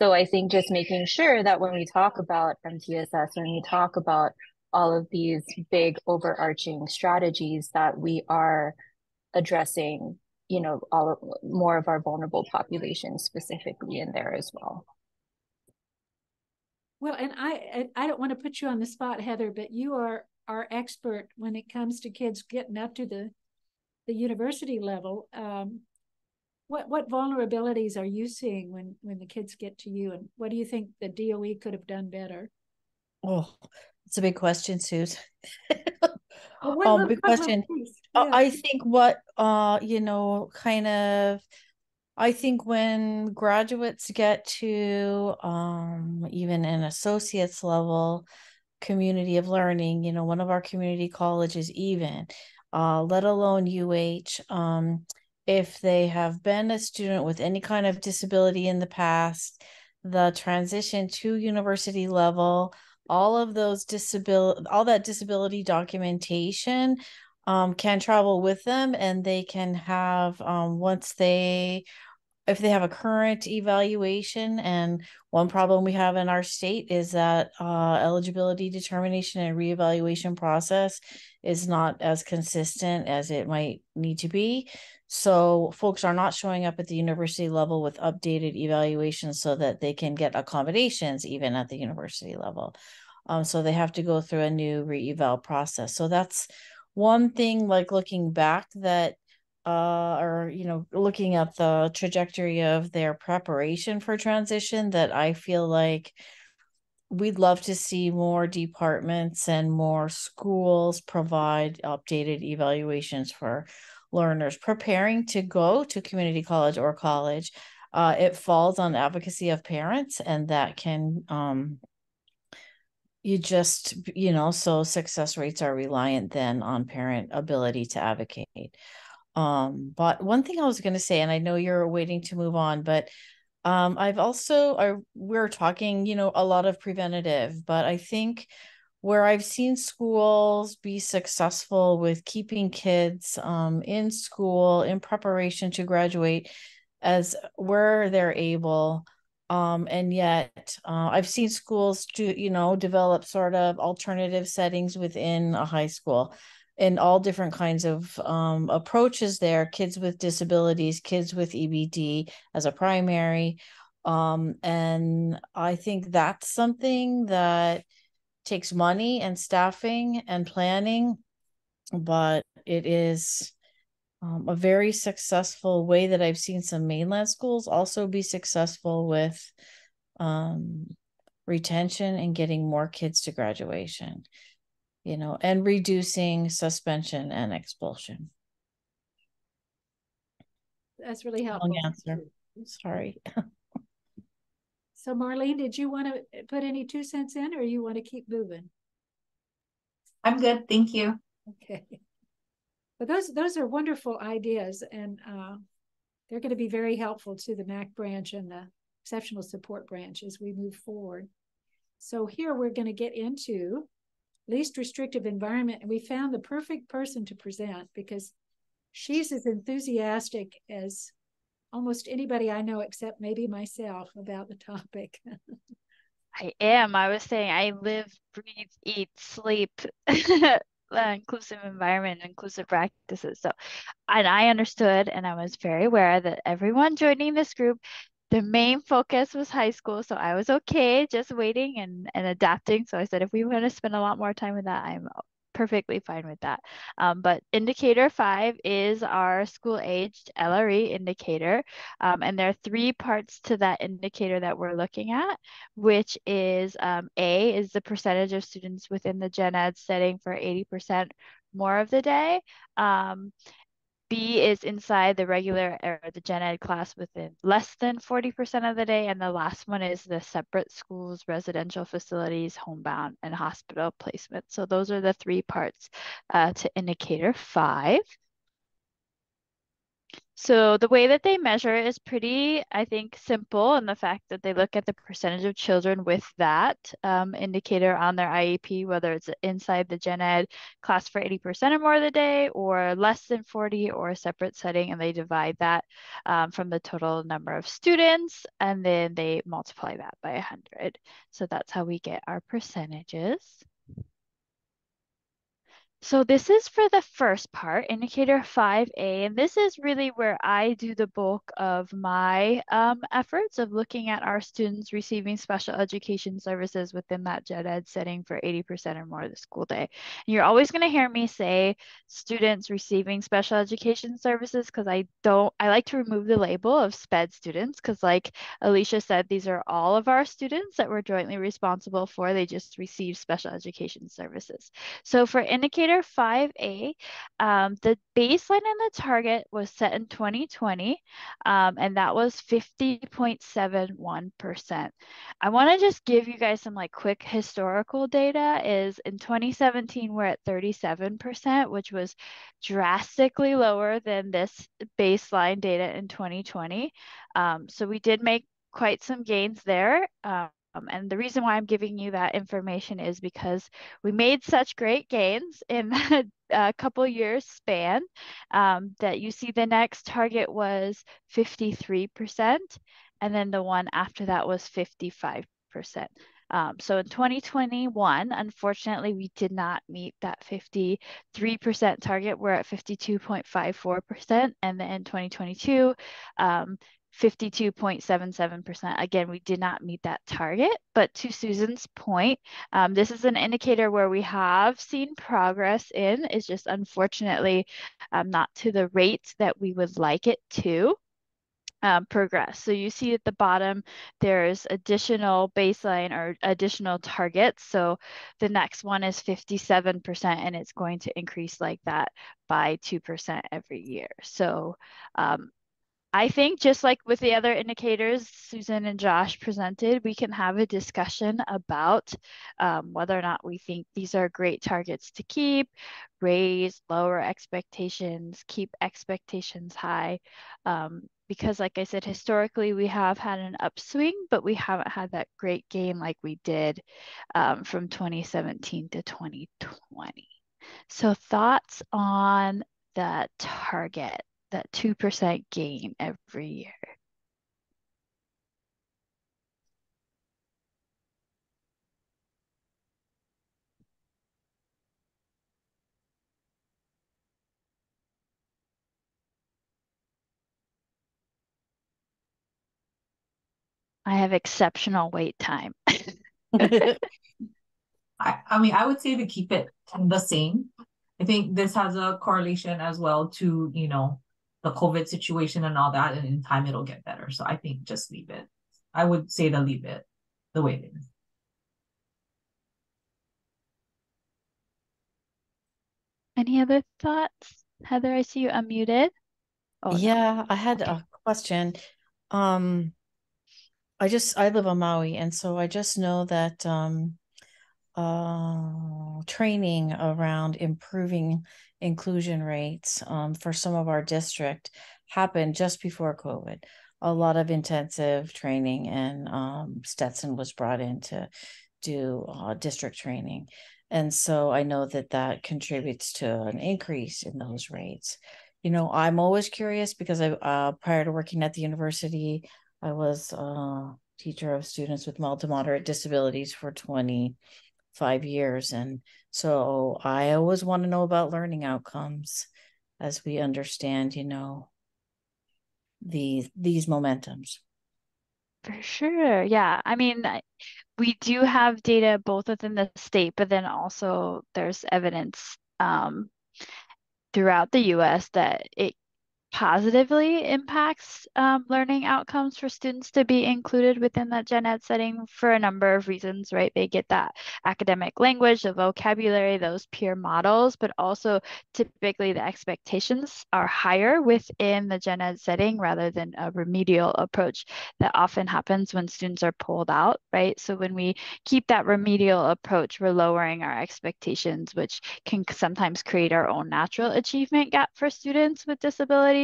So I think just making sure that when we talk about MTSS, when we talk about all of these big overarching strategies, that we are addressing you know all more of our vulnerable population specifically in there as well Well, and I I don't want to put you on the spot, Heather, but you are our expert when it comes to kids getting up to the the university level. Um, what what vulnerabilities are you seeing when when the kids get to you, and what do you think the DOE could have done better? Oh, it's a big question, Suze. Well, um, big question. piece, Uh, yeah. I think what uh you know kind of I think when graduates get to um even an associate's level community of learning, you know, one of our community colleges even, uh, let alone UH, um, if they have been a student with any kind of disability in the past, the transition to university level, all of those disability, all that disability documentation um, can travel with them and they can have um, once they if they have a current evaluation and one problem we have in our state is that uh, eligibility determination and reevaluation process is not as consistent as it might need to be. So folks are not showing up at the university level with updated evaluations so that they can get accommodations even at the university level. Um, so they have to go through a new re-eval process. So that's one thing like looking back that uh, or you know looking at the trajectory of their preparation for transition that i feel like we'd love to see more departments and more schools provide updated evaluations for learners. Preparing to go to community college or college uh, it falls on advocacy of parents and that can um, you just you know so success rates are reliant then on parent ability to advocate um, but one thing I was going to say, and I know you're waiting to move on, but um, I've also, I, we're talking, you know, a lot of preventative, but I think where I've seen schools be successful with keeping kids um, in school in preparation to graduate as where they're able. Um, and yet uh, I've seen schools to, you know, develop sort of alternative settings within a high school and all different kinds of um, approaches there kids with disabilities kids with ebd as a primary. Um, and i think that's something that takes money and staffing and planning but it is um, a very successful way that i've seen some mainland schools also be successful with um, retention and getting more kids to graduation you know, and reducing suspension and expulsion. That's really helpful. Long answer. Sorry. So Marlene, did you want to put any two cents in or you want to keep moving? I'm good. Thank you. Okay. But those those are wonderful ideas and uh, they're going to be very helpful to the MAC branch and the exceptional support branch as we move forward. So here we're going to get into least restrictive environment and we found the perfect person to present because she's as enthusiastic as almost anybody I know except maybe myself about the topic. I am. I was saying I live, breathe, eat, sleep Uh, inclusive environment, inclusive practices. So, and I understood and I was very aware that everyone joining this group, the main focus was high school. So I was okay just waiting and, and adapting. So I said, if we want to spend a lot more time with that, I'm perfectly fine with that. Um, but indicator five is our school aged LRE indicator. Um, and there are three parts to that indicator that we're looking at, which is um, A is the percentage of students within the gen ed setting for 80% more of the day. B is inside the regular or the gen ed class within less than 40% of the day. And the last one is the separate schools, residential facilities, homebound, and hospital placement. So those are the three parts uh, to indicator five. So the way that they measure is pretty, I think, simple in the fact that they look at the percentage of children with that um, indicator on their IEP, whether it's inside the gen ed class for 80% or more of the day or less than 40 or a separate setting, and they divide that um, from the total number of students, and then they multiply that by 100. So that's how we get our percentages. So this is for the first part, indicator 5A, and this is really where I do the bulk of my um, efforts of looking at our students receiving special education services within that gen ed setting for 80% or more of the school day. And you're always going to hear me say students receiving special education services because I don't, I like to remove the label of SPED students because like Alicia said, these are all of our students that we're jointly responsible for. They just receive special education services. So for indicator 5A, um, the baseline and the target was set in 2020, um, and that was 50.71%. I want to just give you guys some like quick historical data is in 2017, we're at 37%, which was drastically lower than this baseline data in 2020. Um, so we did make quite some gains there. Um, um, and the reason why I'm giving you that information is because we made such great gains in a couple years span um, that you see the next target was 53%, and then the one after that was 55%. Um, so in 2021, unfortunately, we did not meet that 53% target. We're at 52.54%. And then in 2022, um, 52.77%. Again, we did not meet that target, but to Susan's point, um, this is an indicator where we have seen progress in, is just unfortunately um, not to the rate that we would like it to. Um, progress. So you see at the bottom, there's additional baseline or additional targets. So the next one is 57% and it's going to increase like that by 2% every year. So um, I think just like with the other indicators Susan and Josh presented, we can have a discussion about um, whether or not we think these are great targets to keep, raise, lower expectations, keep expectations high. Um, because like I said, historically we have had an upswing, but we haven't had that great gain like we did um, from 2017 to 2020. So thoughts on the target? That 2% gain every year. I have exceptional wait time. I, I mean, I would say to keep it the same. I think this has a correlation as well to, you know, the COVID situation and all that, and in time it'll get better. So I think just leave it. I would say to leave it the way it is. Any other thoughts? Heather, I see you unmuted. Oh, yeah, no. I had a question. Um, I just I live on Maui, and so I just know that um, uh, training around improving inclusion rates um, for some of our district happened just before COVID. A lot of intensive training, and um, Stetson was brought in to do uh, district training. And so I know that that contributes to an increase in those rates. You know, I'm always curious because I, uh, prior to working at the university, I was a teacher of students with mild to moderate disabilities for 25 years. And so I always want to know about learning outcomes as we understand, you know, the these momentums. For sure. Yeah. I mean, we do have data both within the state, but then also there's evidence um, throughout the US that it positively impacts um, learning outcomes for students to be included within that gen ed setting for a number of reasons, right? They get that academic language, the vocabulary, those peer models, but also typically the expectations are higher within the gen ed setting rather than a remedial approach that often happens when students are pulled out, right? So when we keep that remedial approach, we're lowering our expectations, which can sometimes create our own natural achievement gap for students with disabilities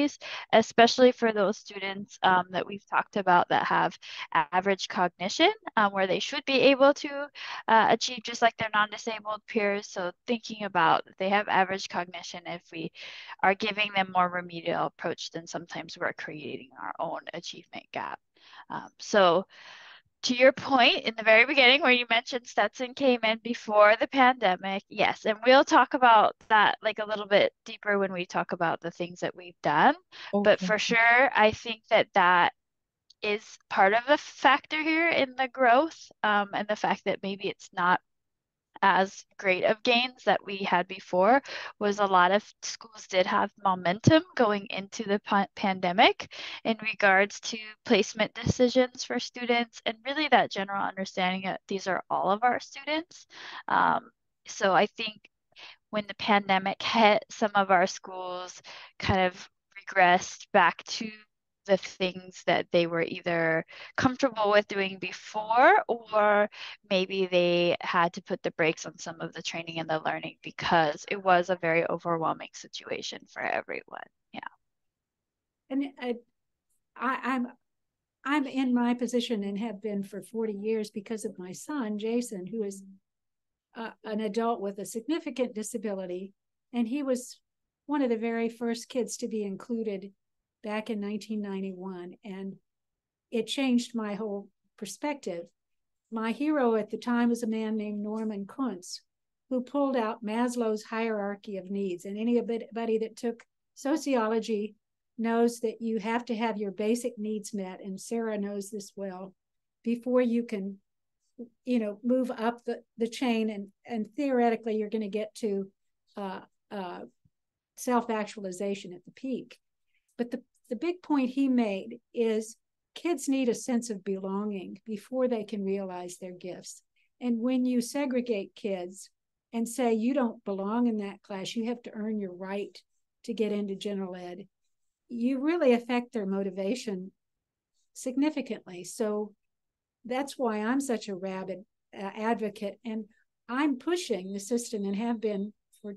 especially for those students um, that we've talked about that have average cognition, um, where they should be able to uh, achieve just like their non-disabled peers. So thinking about they have average cognition, if we are giving them more remedial approach, then sometimes we're creating our own achievement gap. Um, so to your point in the very beginning where you mentioned Stetson came in before the pandemic, yes, and we'll talk about that like a little bit deeper when we talk about the things that we've done. Okay. But for sure, I think that that is part of the factor here in the growth um, and the fact that maybe it's not as great of gains that we had before was a lot of schools did have momentum going into the pa pandemic in regards to placement decisions for students and really that general understanding that these are all of our students. Um, so I think when the pandemic hit, some of our schools kind of regressed back to the things that they were either comfortable with doing before or maybe they had to put the brakes on some of the training and the learning because it was a very overwhelming situation for everyone. Yeah. And I, I i'm i'm in my position and have been for 40 years because of my son jason who is an adult with a significant disability and he was one of the very first kids to be included back in 1991, and it changed my whole perspective. My hero at the time was a man named Norman Kunc, who pulled out Maslow's hierarchy of needs. And anybody that took sociology knows that you have to have your basic needs met, and Sarah knows this well, before you can, you know, move up the, the chain and, and theoretically you're going to get to uh, uh, self-actualization at the peak. But the, the big point he made is kids need a sense of belonging before they can realize their gifts. And when you segregate kids and say you don't belong in that class, you have to earn your right to get into general ed, you really affect their motivation significantly. So that's why I'm such a rabid uh, advocate. And I'm pushing the system and have been for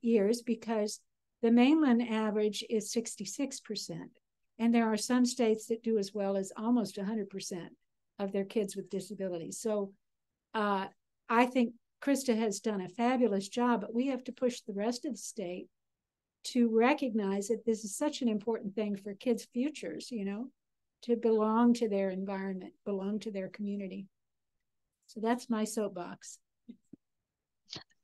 years because the mainland average is 66%. And there are some states that do as well as almost 100% of their kids with disabilities. So uh, I think Krista has done a fabulous job, but we have to push the rest of the state to recognize that this is such an important thing for kids' futures, you know, to belong to their environment, belong to their community. So that's my soapbox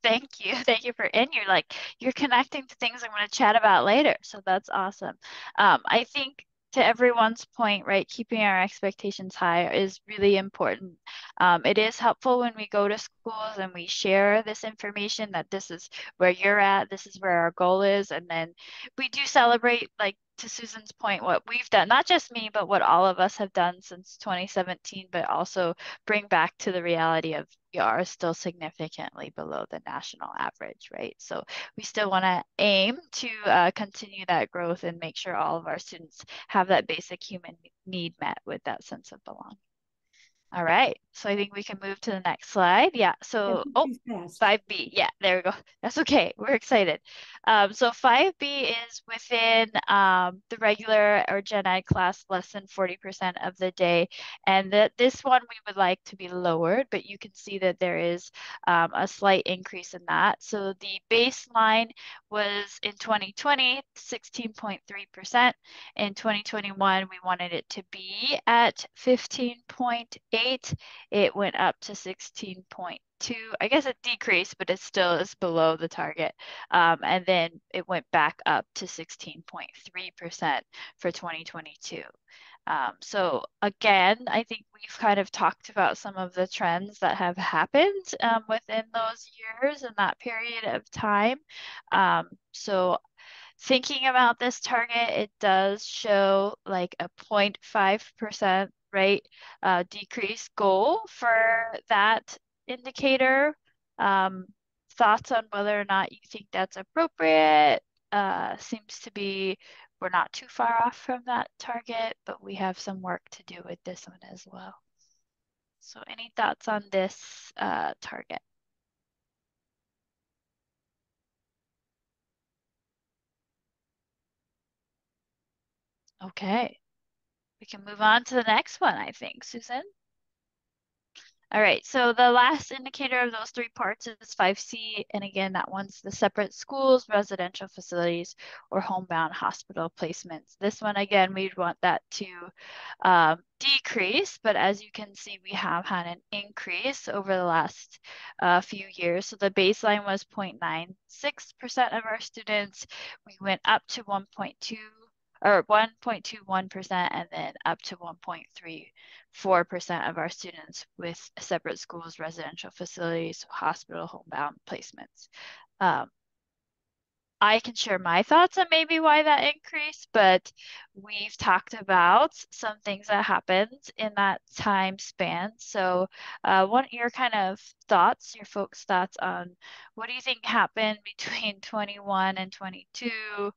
thank you thank you for in you're like you're connecting to things i'm going to chat about later so that's awesome um, i think to everyone's point, right, keeping our expectations high is really important. Um, it is helpful when we go to schools and we share this information that this is where you're at, this is where our goal is, and then we do celebrate like to Susan's point, what we've done, not just me, but what all of us have done since 2017, but also bring back to the reality of we are still significantly below the national average, right? So we still want to aim to uh, continue that growth and make sure all of our students have that basic human need met with that sense of belonging. All right. So I think we can move to the next slide. Yeah. So, oh, 5B. Yeah, there we go. That's okay. We're excited. Um, so 5B is within um, the regular or gen ed class less than 40% of the day. And that this one we would like to be lowered, but you can see that there is um, a slight increase in that. So the baseline was in 2020, 16.3%. In 2021, we wanted it to be at 15.8 it went up to 16.2. I guess it decreased, but it still is below the target. Um, and then it went back up to 16.3% for 2022. Um, so again, I think we've kind of talked about some of the trends that have happened um, within those years and that period of time. Um, so thinking about this target, it does show like a 0.5% right uh, decrease goal for that indicator. Um, thoughts on whether or not you think that's appropriate uh, seems to be we're not too far off from that target, but we have some work to do with this one as well. So any thoughts on this uh, target? Okay. We can move on to the next one, I think, Susan. All right, so the last indicator of those three parts is 5C. And again, that one's the separate schools, residential facilities, or homebound hospital placements. This one, again, we'd want that to um, decrease, but as you can see, we have had an increase over the last uh, few years. So the baseline was 0.96% of our students. We went up to 1.2 or 1.21% and then up to 1.34% of our students with separate schools, residential facilities, hospital, homebound placements. Um, I can share my thoughts on maybe why that increased, but we've talked about some things that happened in that time span. So, uh, what your kind of thoughts, your folks' thoughts on what do you think happened between 21 and 22?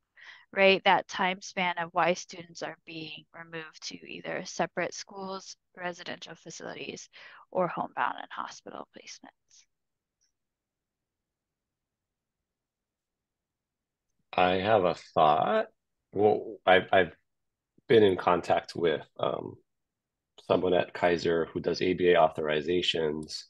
Right? That time span of why students are being removed to either separate schools, residential facilities, or homebound and hospital placements. I have a thought. Well, I've, I've been in contact with um, someone at Kaiser who does ABA authorizations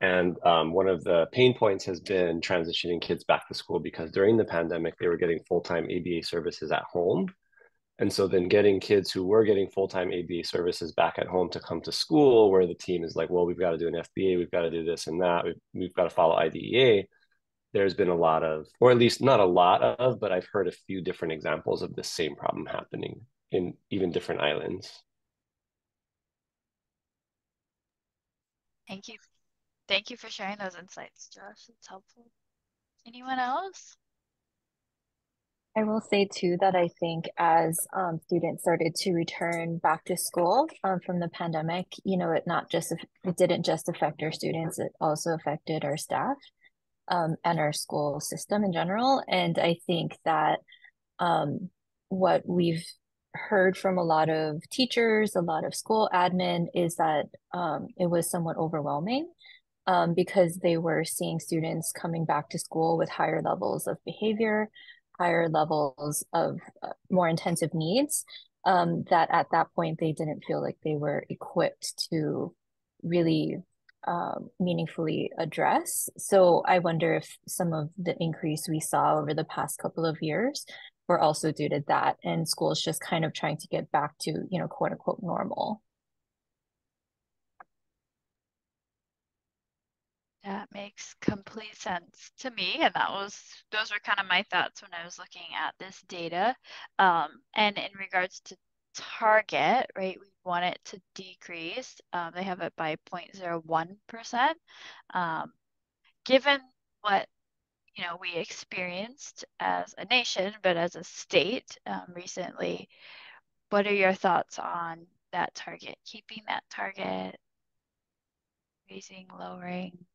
and um, one of the pain points has been transitioning kids back to school because during the pandemic, they were getting full time ABA services at home. And so then getting kids who were getting full time ABA services back at home to come to school, where the team is like, well, we've got to do an FBA, we've got to do this and that, we've, we've got to follow IDEA. There's been a lot of, or at least not a lot of, but I've heard a few different examples of the same problem happening in even different islands. Thank you. Thank you for sharing those insights, Josh. It's helpful. Anyone else? I will say too that I think as um, students started to return back to school um, from the pandemic, you know, it not just it didn't just affect our students; it also affected our staff um, and our school system in general. And I think that um, what we've heard from a lot of teachers, a lot of school admin, is that um, it was somewhat overwhelming um, because they were seeing students coming back to school with higher levels of behavior, higher levels of uh, more intensive needs, um, that at that point they didn't feel like they were equipped to really um, meaningfully address. So I wonder if some of the increase we saw over the past couple of years were also due to that and schools just kind of trying to get back to, you know, quote unquote normal. That makes complete sense to me. And that was, those were kind of my thoughts when I was looking at this data. Um, and in regards to target, right, we want it to decrease. Um, they have it by 0.01%. Um, given what you know we experienced as a nation, but as a state um, recently, what are your thoughts on that target? Keeping that target, raising, lowering?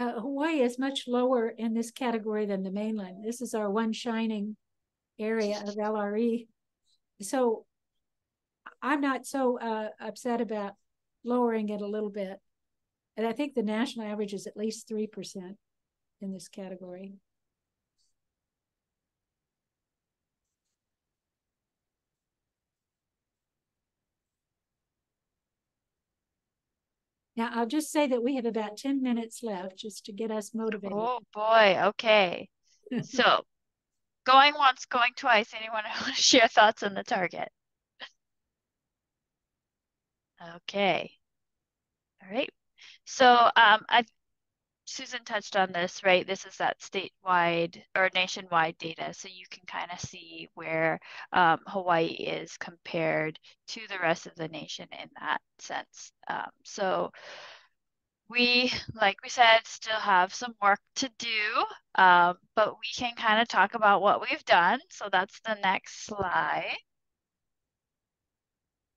Uh, Hawaii is much lower in this category than the mainland. This is our one shining area of LRE. So I'm not so uh, upset about lowering it a little bit. And I think the national average is at least 3% in this category. Now, I'll just say that we have about 10 minutes left just to get us motivated. Oh boy, okay. So going once, going twice. Anyone want to share thoughts on the target? Okay. All right. So um, I Susan touched on this, right? This is that statewide or nationwide data. So you can kind of see where um, Hawaii is compared to the rest of the nation in that sense. Um, so we, like we said, still have some work to do, um, but we can kind of talk about what we've done. So that's the next slide.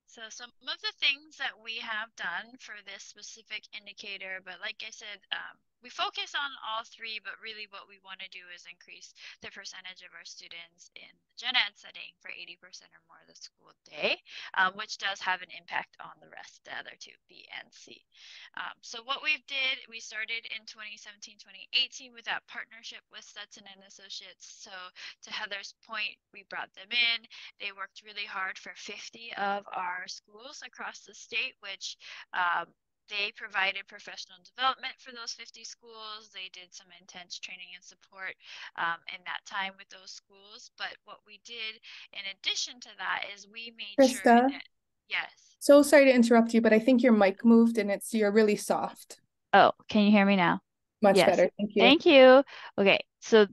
So some of the things that we have done for this specific indicator, but like I said, um, we focus on all three, but really what we want to do is increase the percentage of our students in the gen ed setting for 80% or more of the school day, um, which does have an impact on the rest, the other two, B and C. Um, so what we did, we started in 2017, 2018 with that partnership with Stetson and Associates. So to Heather's point, we brought them in. They worked really hard for 50 of our schools across the state, which um, they provided professional development for those 50 schools. They did some intense training and support um, in that time with those schools. But what we did in addition to that is we made Krista, sure that, yes. So sorry to interrupt you, but I think your mic moved and it's you're really soft. Oh, can you hear me now? Much yes. better. Thank you. Thank you. Okay. So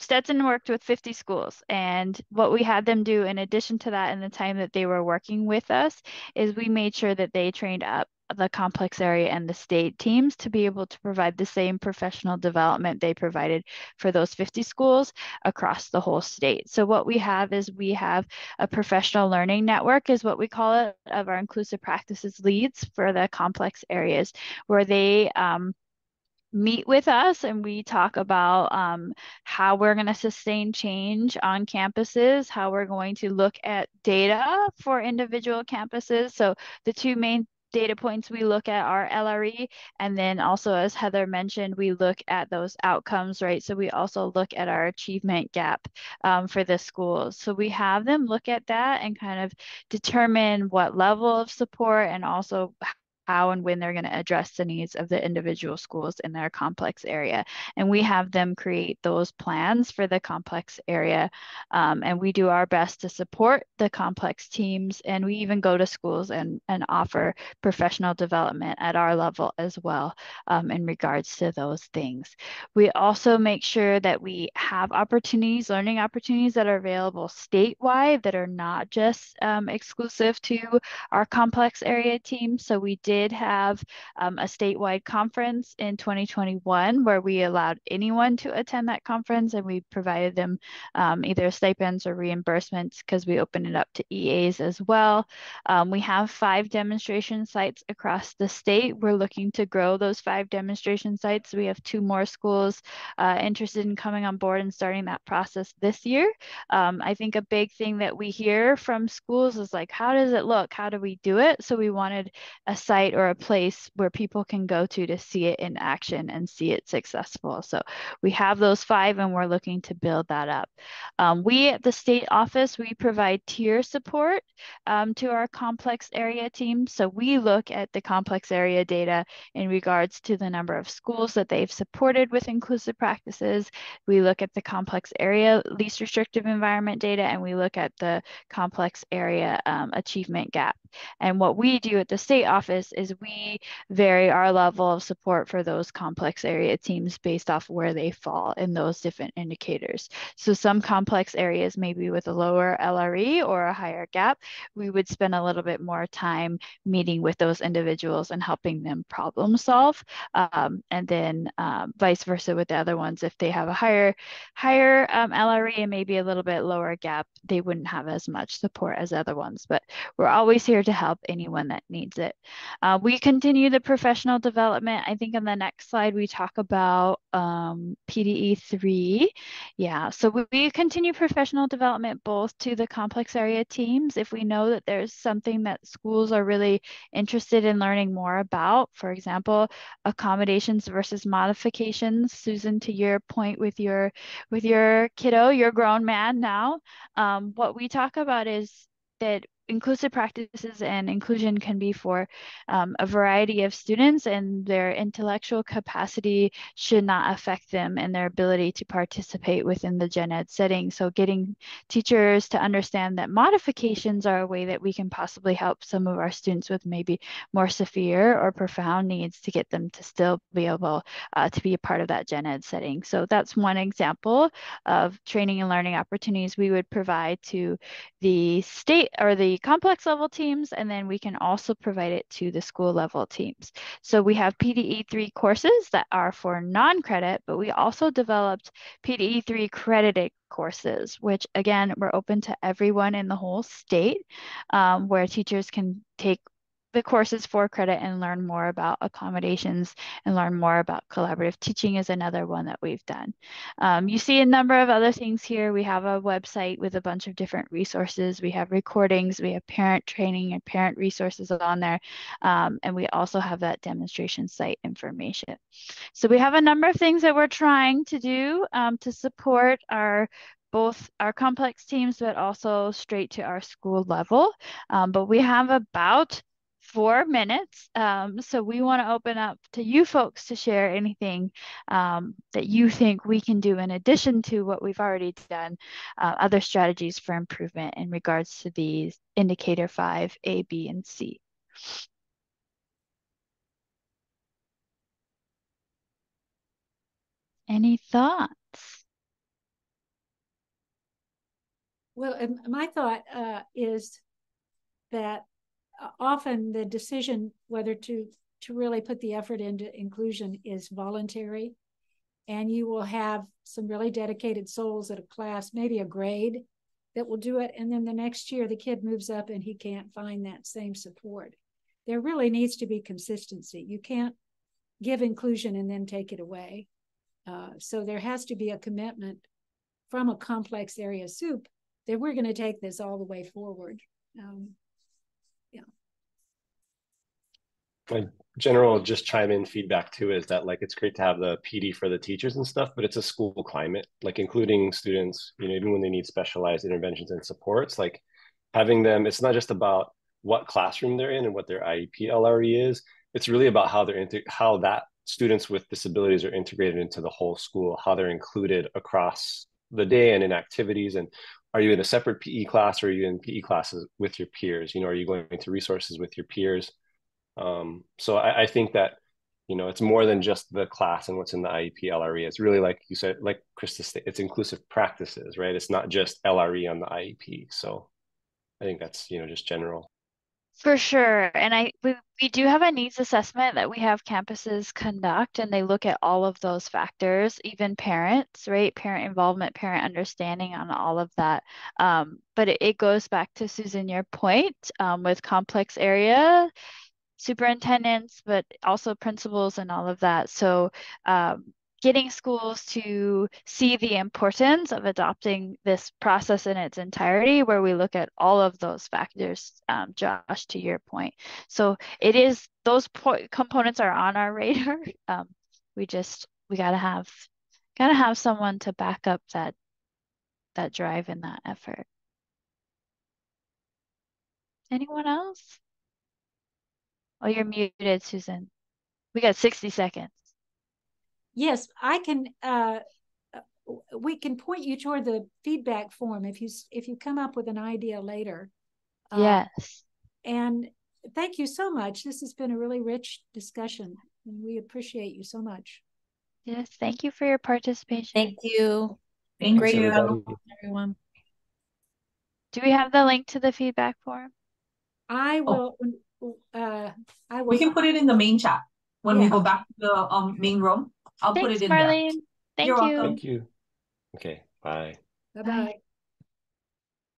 Stetson worked with 50 schools. And what we had them do, in addition to that, in the time that they were working with us, is we made sure that they trained up the complex area and the state teams to be able to provide the same professional development they provided for those 50 schools across the whole state. So what we have is we have a professional learning network is what we call it of our inclusive practices leads for the complex areas where they um, meet with us and we talk about um, how we're going to sustain change on campuses, how we're going to look at data for individual campuses. So the two main data points we look at are LRE. And then also, as Heather mentioned, we look at those outcomes, right? So we also look at our achievement gap um, for the schools. So we have them look at that and kind of determine what level of support and also how and when they're going to address the needs of the individual schools in their complex area. And we have them create those plans for the complex area. Um, and we do our best to support the complex teams. And we even go to schools and, and offer professional development at our level as well um, in regards to those things. We also make sure that we have opportunities, learning opportunities that are available statewide that are not just um, exclusive to our complex area team. So we did did have um, a statewide conference in 2021 where we allowed anyone to attend that conference and we provided them um, either stipends or reimbursements because we opened it up to EAs as well. Um, we have five demonstration sites across the state. We're looking to grow those five demonstration sites. We have two more schools uh, interested in coming on board and starting that process this year. Um, I think a big thing that we hear from schools is like, how does it look? How do we do it? So we wanted a site site or a place where people can go to to see it in action and see it successful. So we have those five and we're looking to build that up. Um, we at the state office, we provide tier support um, to our complex area team. So we look at the complex area data in regards to the number of schools that they've supported with inclusive practices. We look at the complex area least restrictive environment data and we look at the complex area um, achievement gap. And what we do at the state office is we vary our level of support for those complex area teams based off where they fall in those different indicators. So some complex areas, maybe with a lower LRE or a higher gap, we would spend a little bit more time meeting with those individuals and helping them problem solve. Um, and then um, vice versa with the other ones, if they have a higher, higher um, LRE and maybe a little bit lower gap, they wouldn't have as much support as other ones. But we're always here here to help anyone that needs it. Uh, we continue the professional development. I think on the next slide, we talk about um, PDE 3. Yeah, so we, we continue professional development both to the complex area teams. If we know that there's something that schools are really interested in learning more about, for example, accommodations versus modifications. Susan, to your point with your with your kiddo, your grown man now, um, what we talk about is that inclusive practices and inclusion can be for um, a variety of students and their intellectual capacity should not affect them and their ability to participate within the gen ed setting. So getting teachers to understand that modifications are a way that we can possibly help some of our students with maybe more severe or profound needs to get them to still be able uh, to be a part of that gen ed setting. So that's one example of training and learning opportunities we would provide to the state or the complex level teams, and then we can also provide it to the school level teams. So we have PDE3 courses that are for non-credit, but we also developed PDE3 credited courses, which again, we're open to everyone in the whole state, um, where teachers can take the courses for credit and learn more about accommodations and learn more about collaborative teaching is another one that we've done. Um, you see a number of other things here. We have a website with a bunch of different resources. We have recordings, we have parent training and parent resources on there. Um, and we also have that demonstration site information. So we have a number of things that we're trying to do um, to support our both our complex teams, but also straight to our school level. Um, but we have about four minutes. Um, so we want to open up to you folks to share anything um, that you think we can do in addition to what we've already done, uh, other strategies for improvement in regards to these indicator five, A, B, and C. Any thoughts? Well, my thought uh, is that often the decision whether to to really put the effort into inclusion is voluntary. And you will have some really dedicated souls at a class maybe a grade that will do it. And then the next year the kid moves up and he can't find that same support. There really needs to be consistency. You can't give inclusion and then take it away. Uh, so there has to be a commitment from a complex area soup that we're going to take this all the way forward. Um, my general just chime in feedback too is that like it's great to have the PD for the teachers and stuff, but it's a school climate, like including students, you know, even when they need specialized interventions and supports, like having them, it's not just about what classroom they're in and what their IEP LRE is. It's really about how they're into how that students with disabilities are integrated into the whole school, how they're included across the day and in activities and are you in a separate PE class or are you in PE classes with your peers? You know, are you going to resources with your peers? Um, so I, I, think that you know it's more than just the class and what's in the IEP LRE. It's really like you said, like Krista said, it's inclusive practices, right? It's not just LRE on the IEP. So I think that's you know just general. For sure. And I we, we do have a needs assessment that we have campuses conduct and they look at all of those factors, even parents, right? Parent involvement, parent understanding on all of that. Um, but it, it goes back to Susan, your point um, with complex area superintendents, but also principals and all of that. So um, getting schools to see the importance of adopting this process in its entirety, where we look at all of those factors, um, Josh, to your point. So it is, those components are on our radar. Um, we just, we gotta have, gotta have someone to back up that, that drive and that effort. Anyone else? Oh, you're muted, Susan. We got 60 seconds. Yes, I can uh, uh we can point you toward the feedback form if you if you come up with an idea later. Uh, yes. And thank you so much. This has been a really rich discussion and we appreciate you so much. Yes, thank you for your participation. Thank you. Thank Great you. everyone. Do we have the link to the feedback form? I will oh uh, I will. We can put it in the main chat when yeah. we go back to the um, main room. I'll Thanks, put it in Marlene. there. Thank You're you. Thank you. Okay. Bye. Bye bye.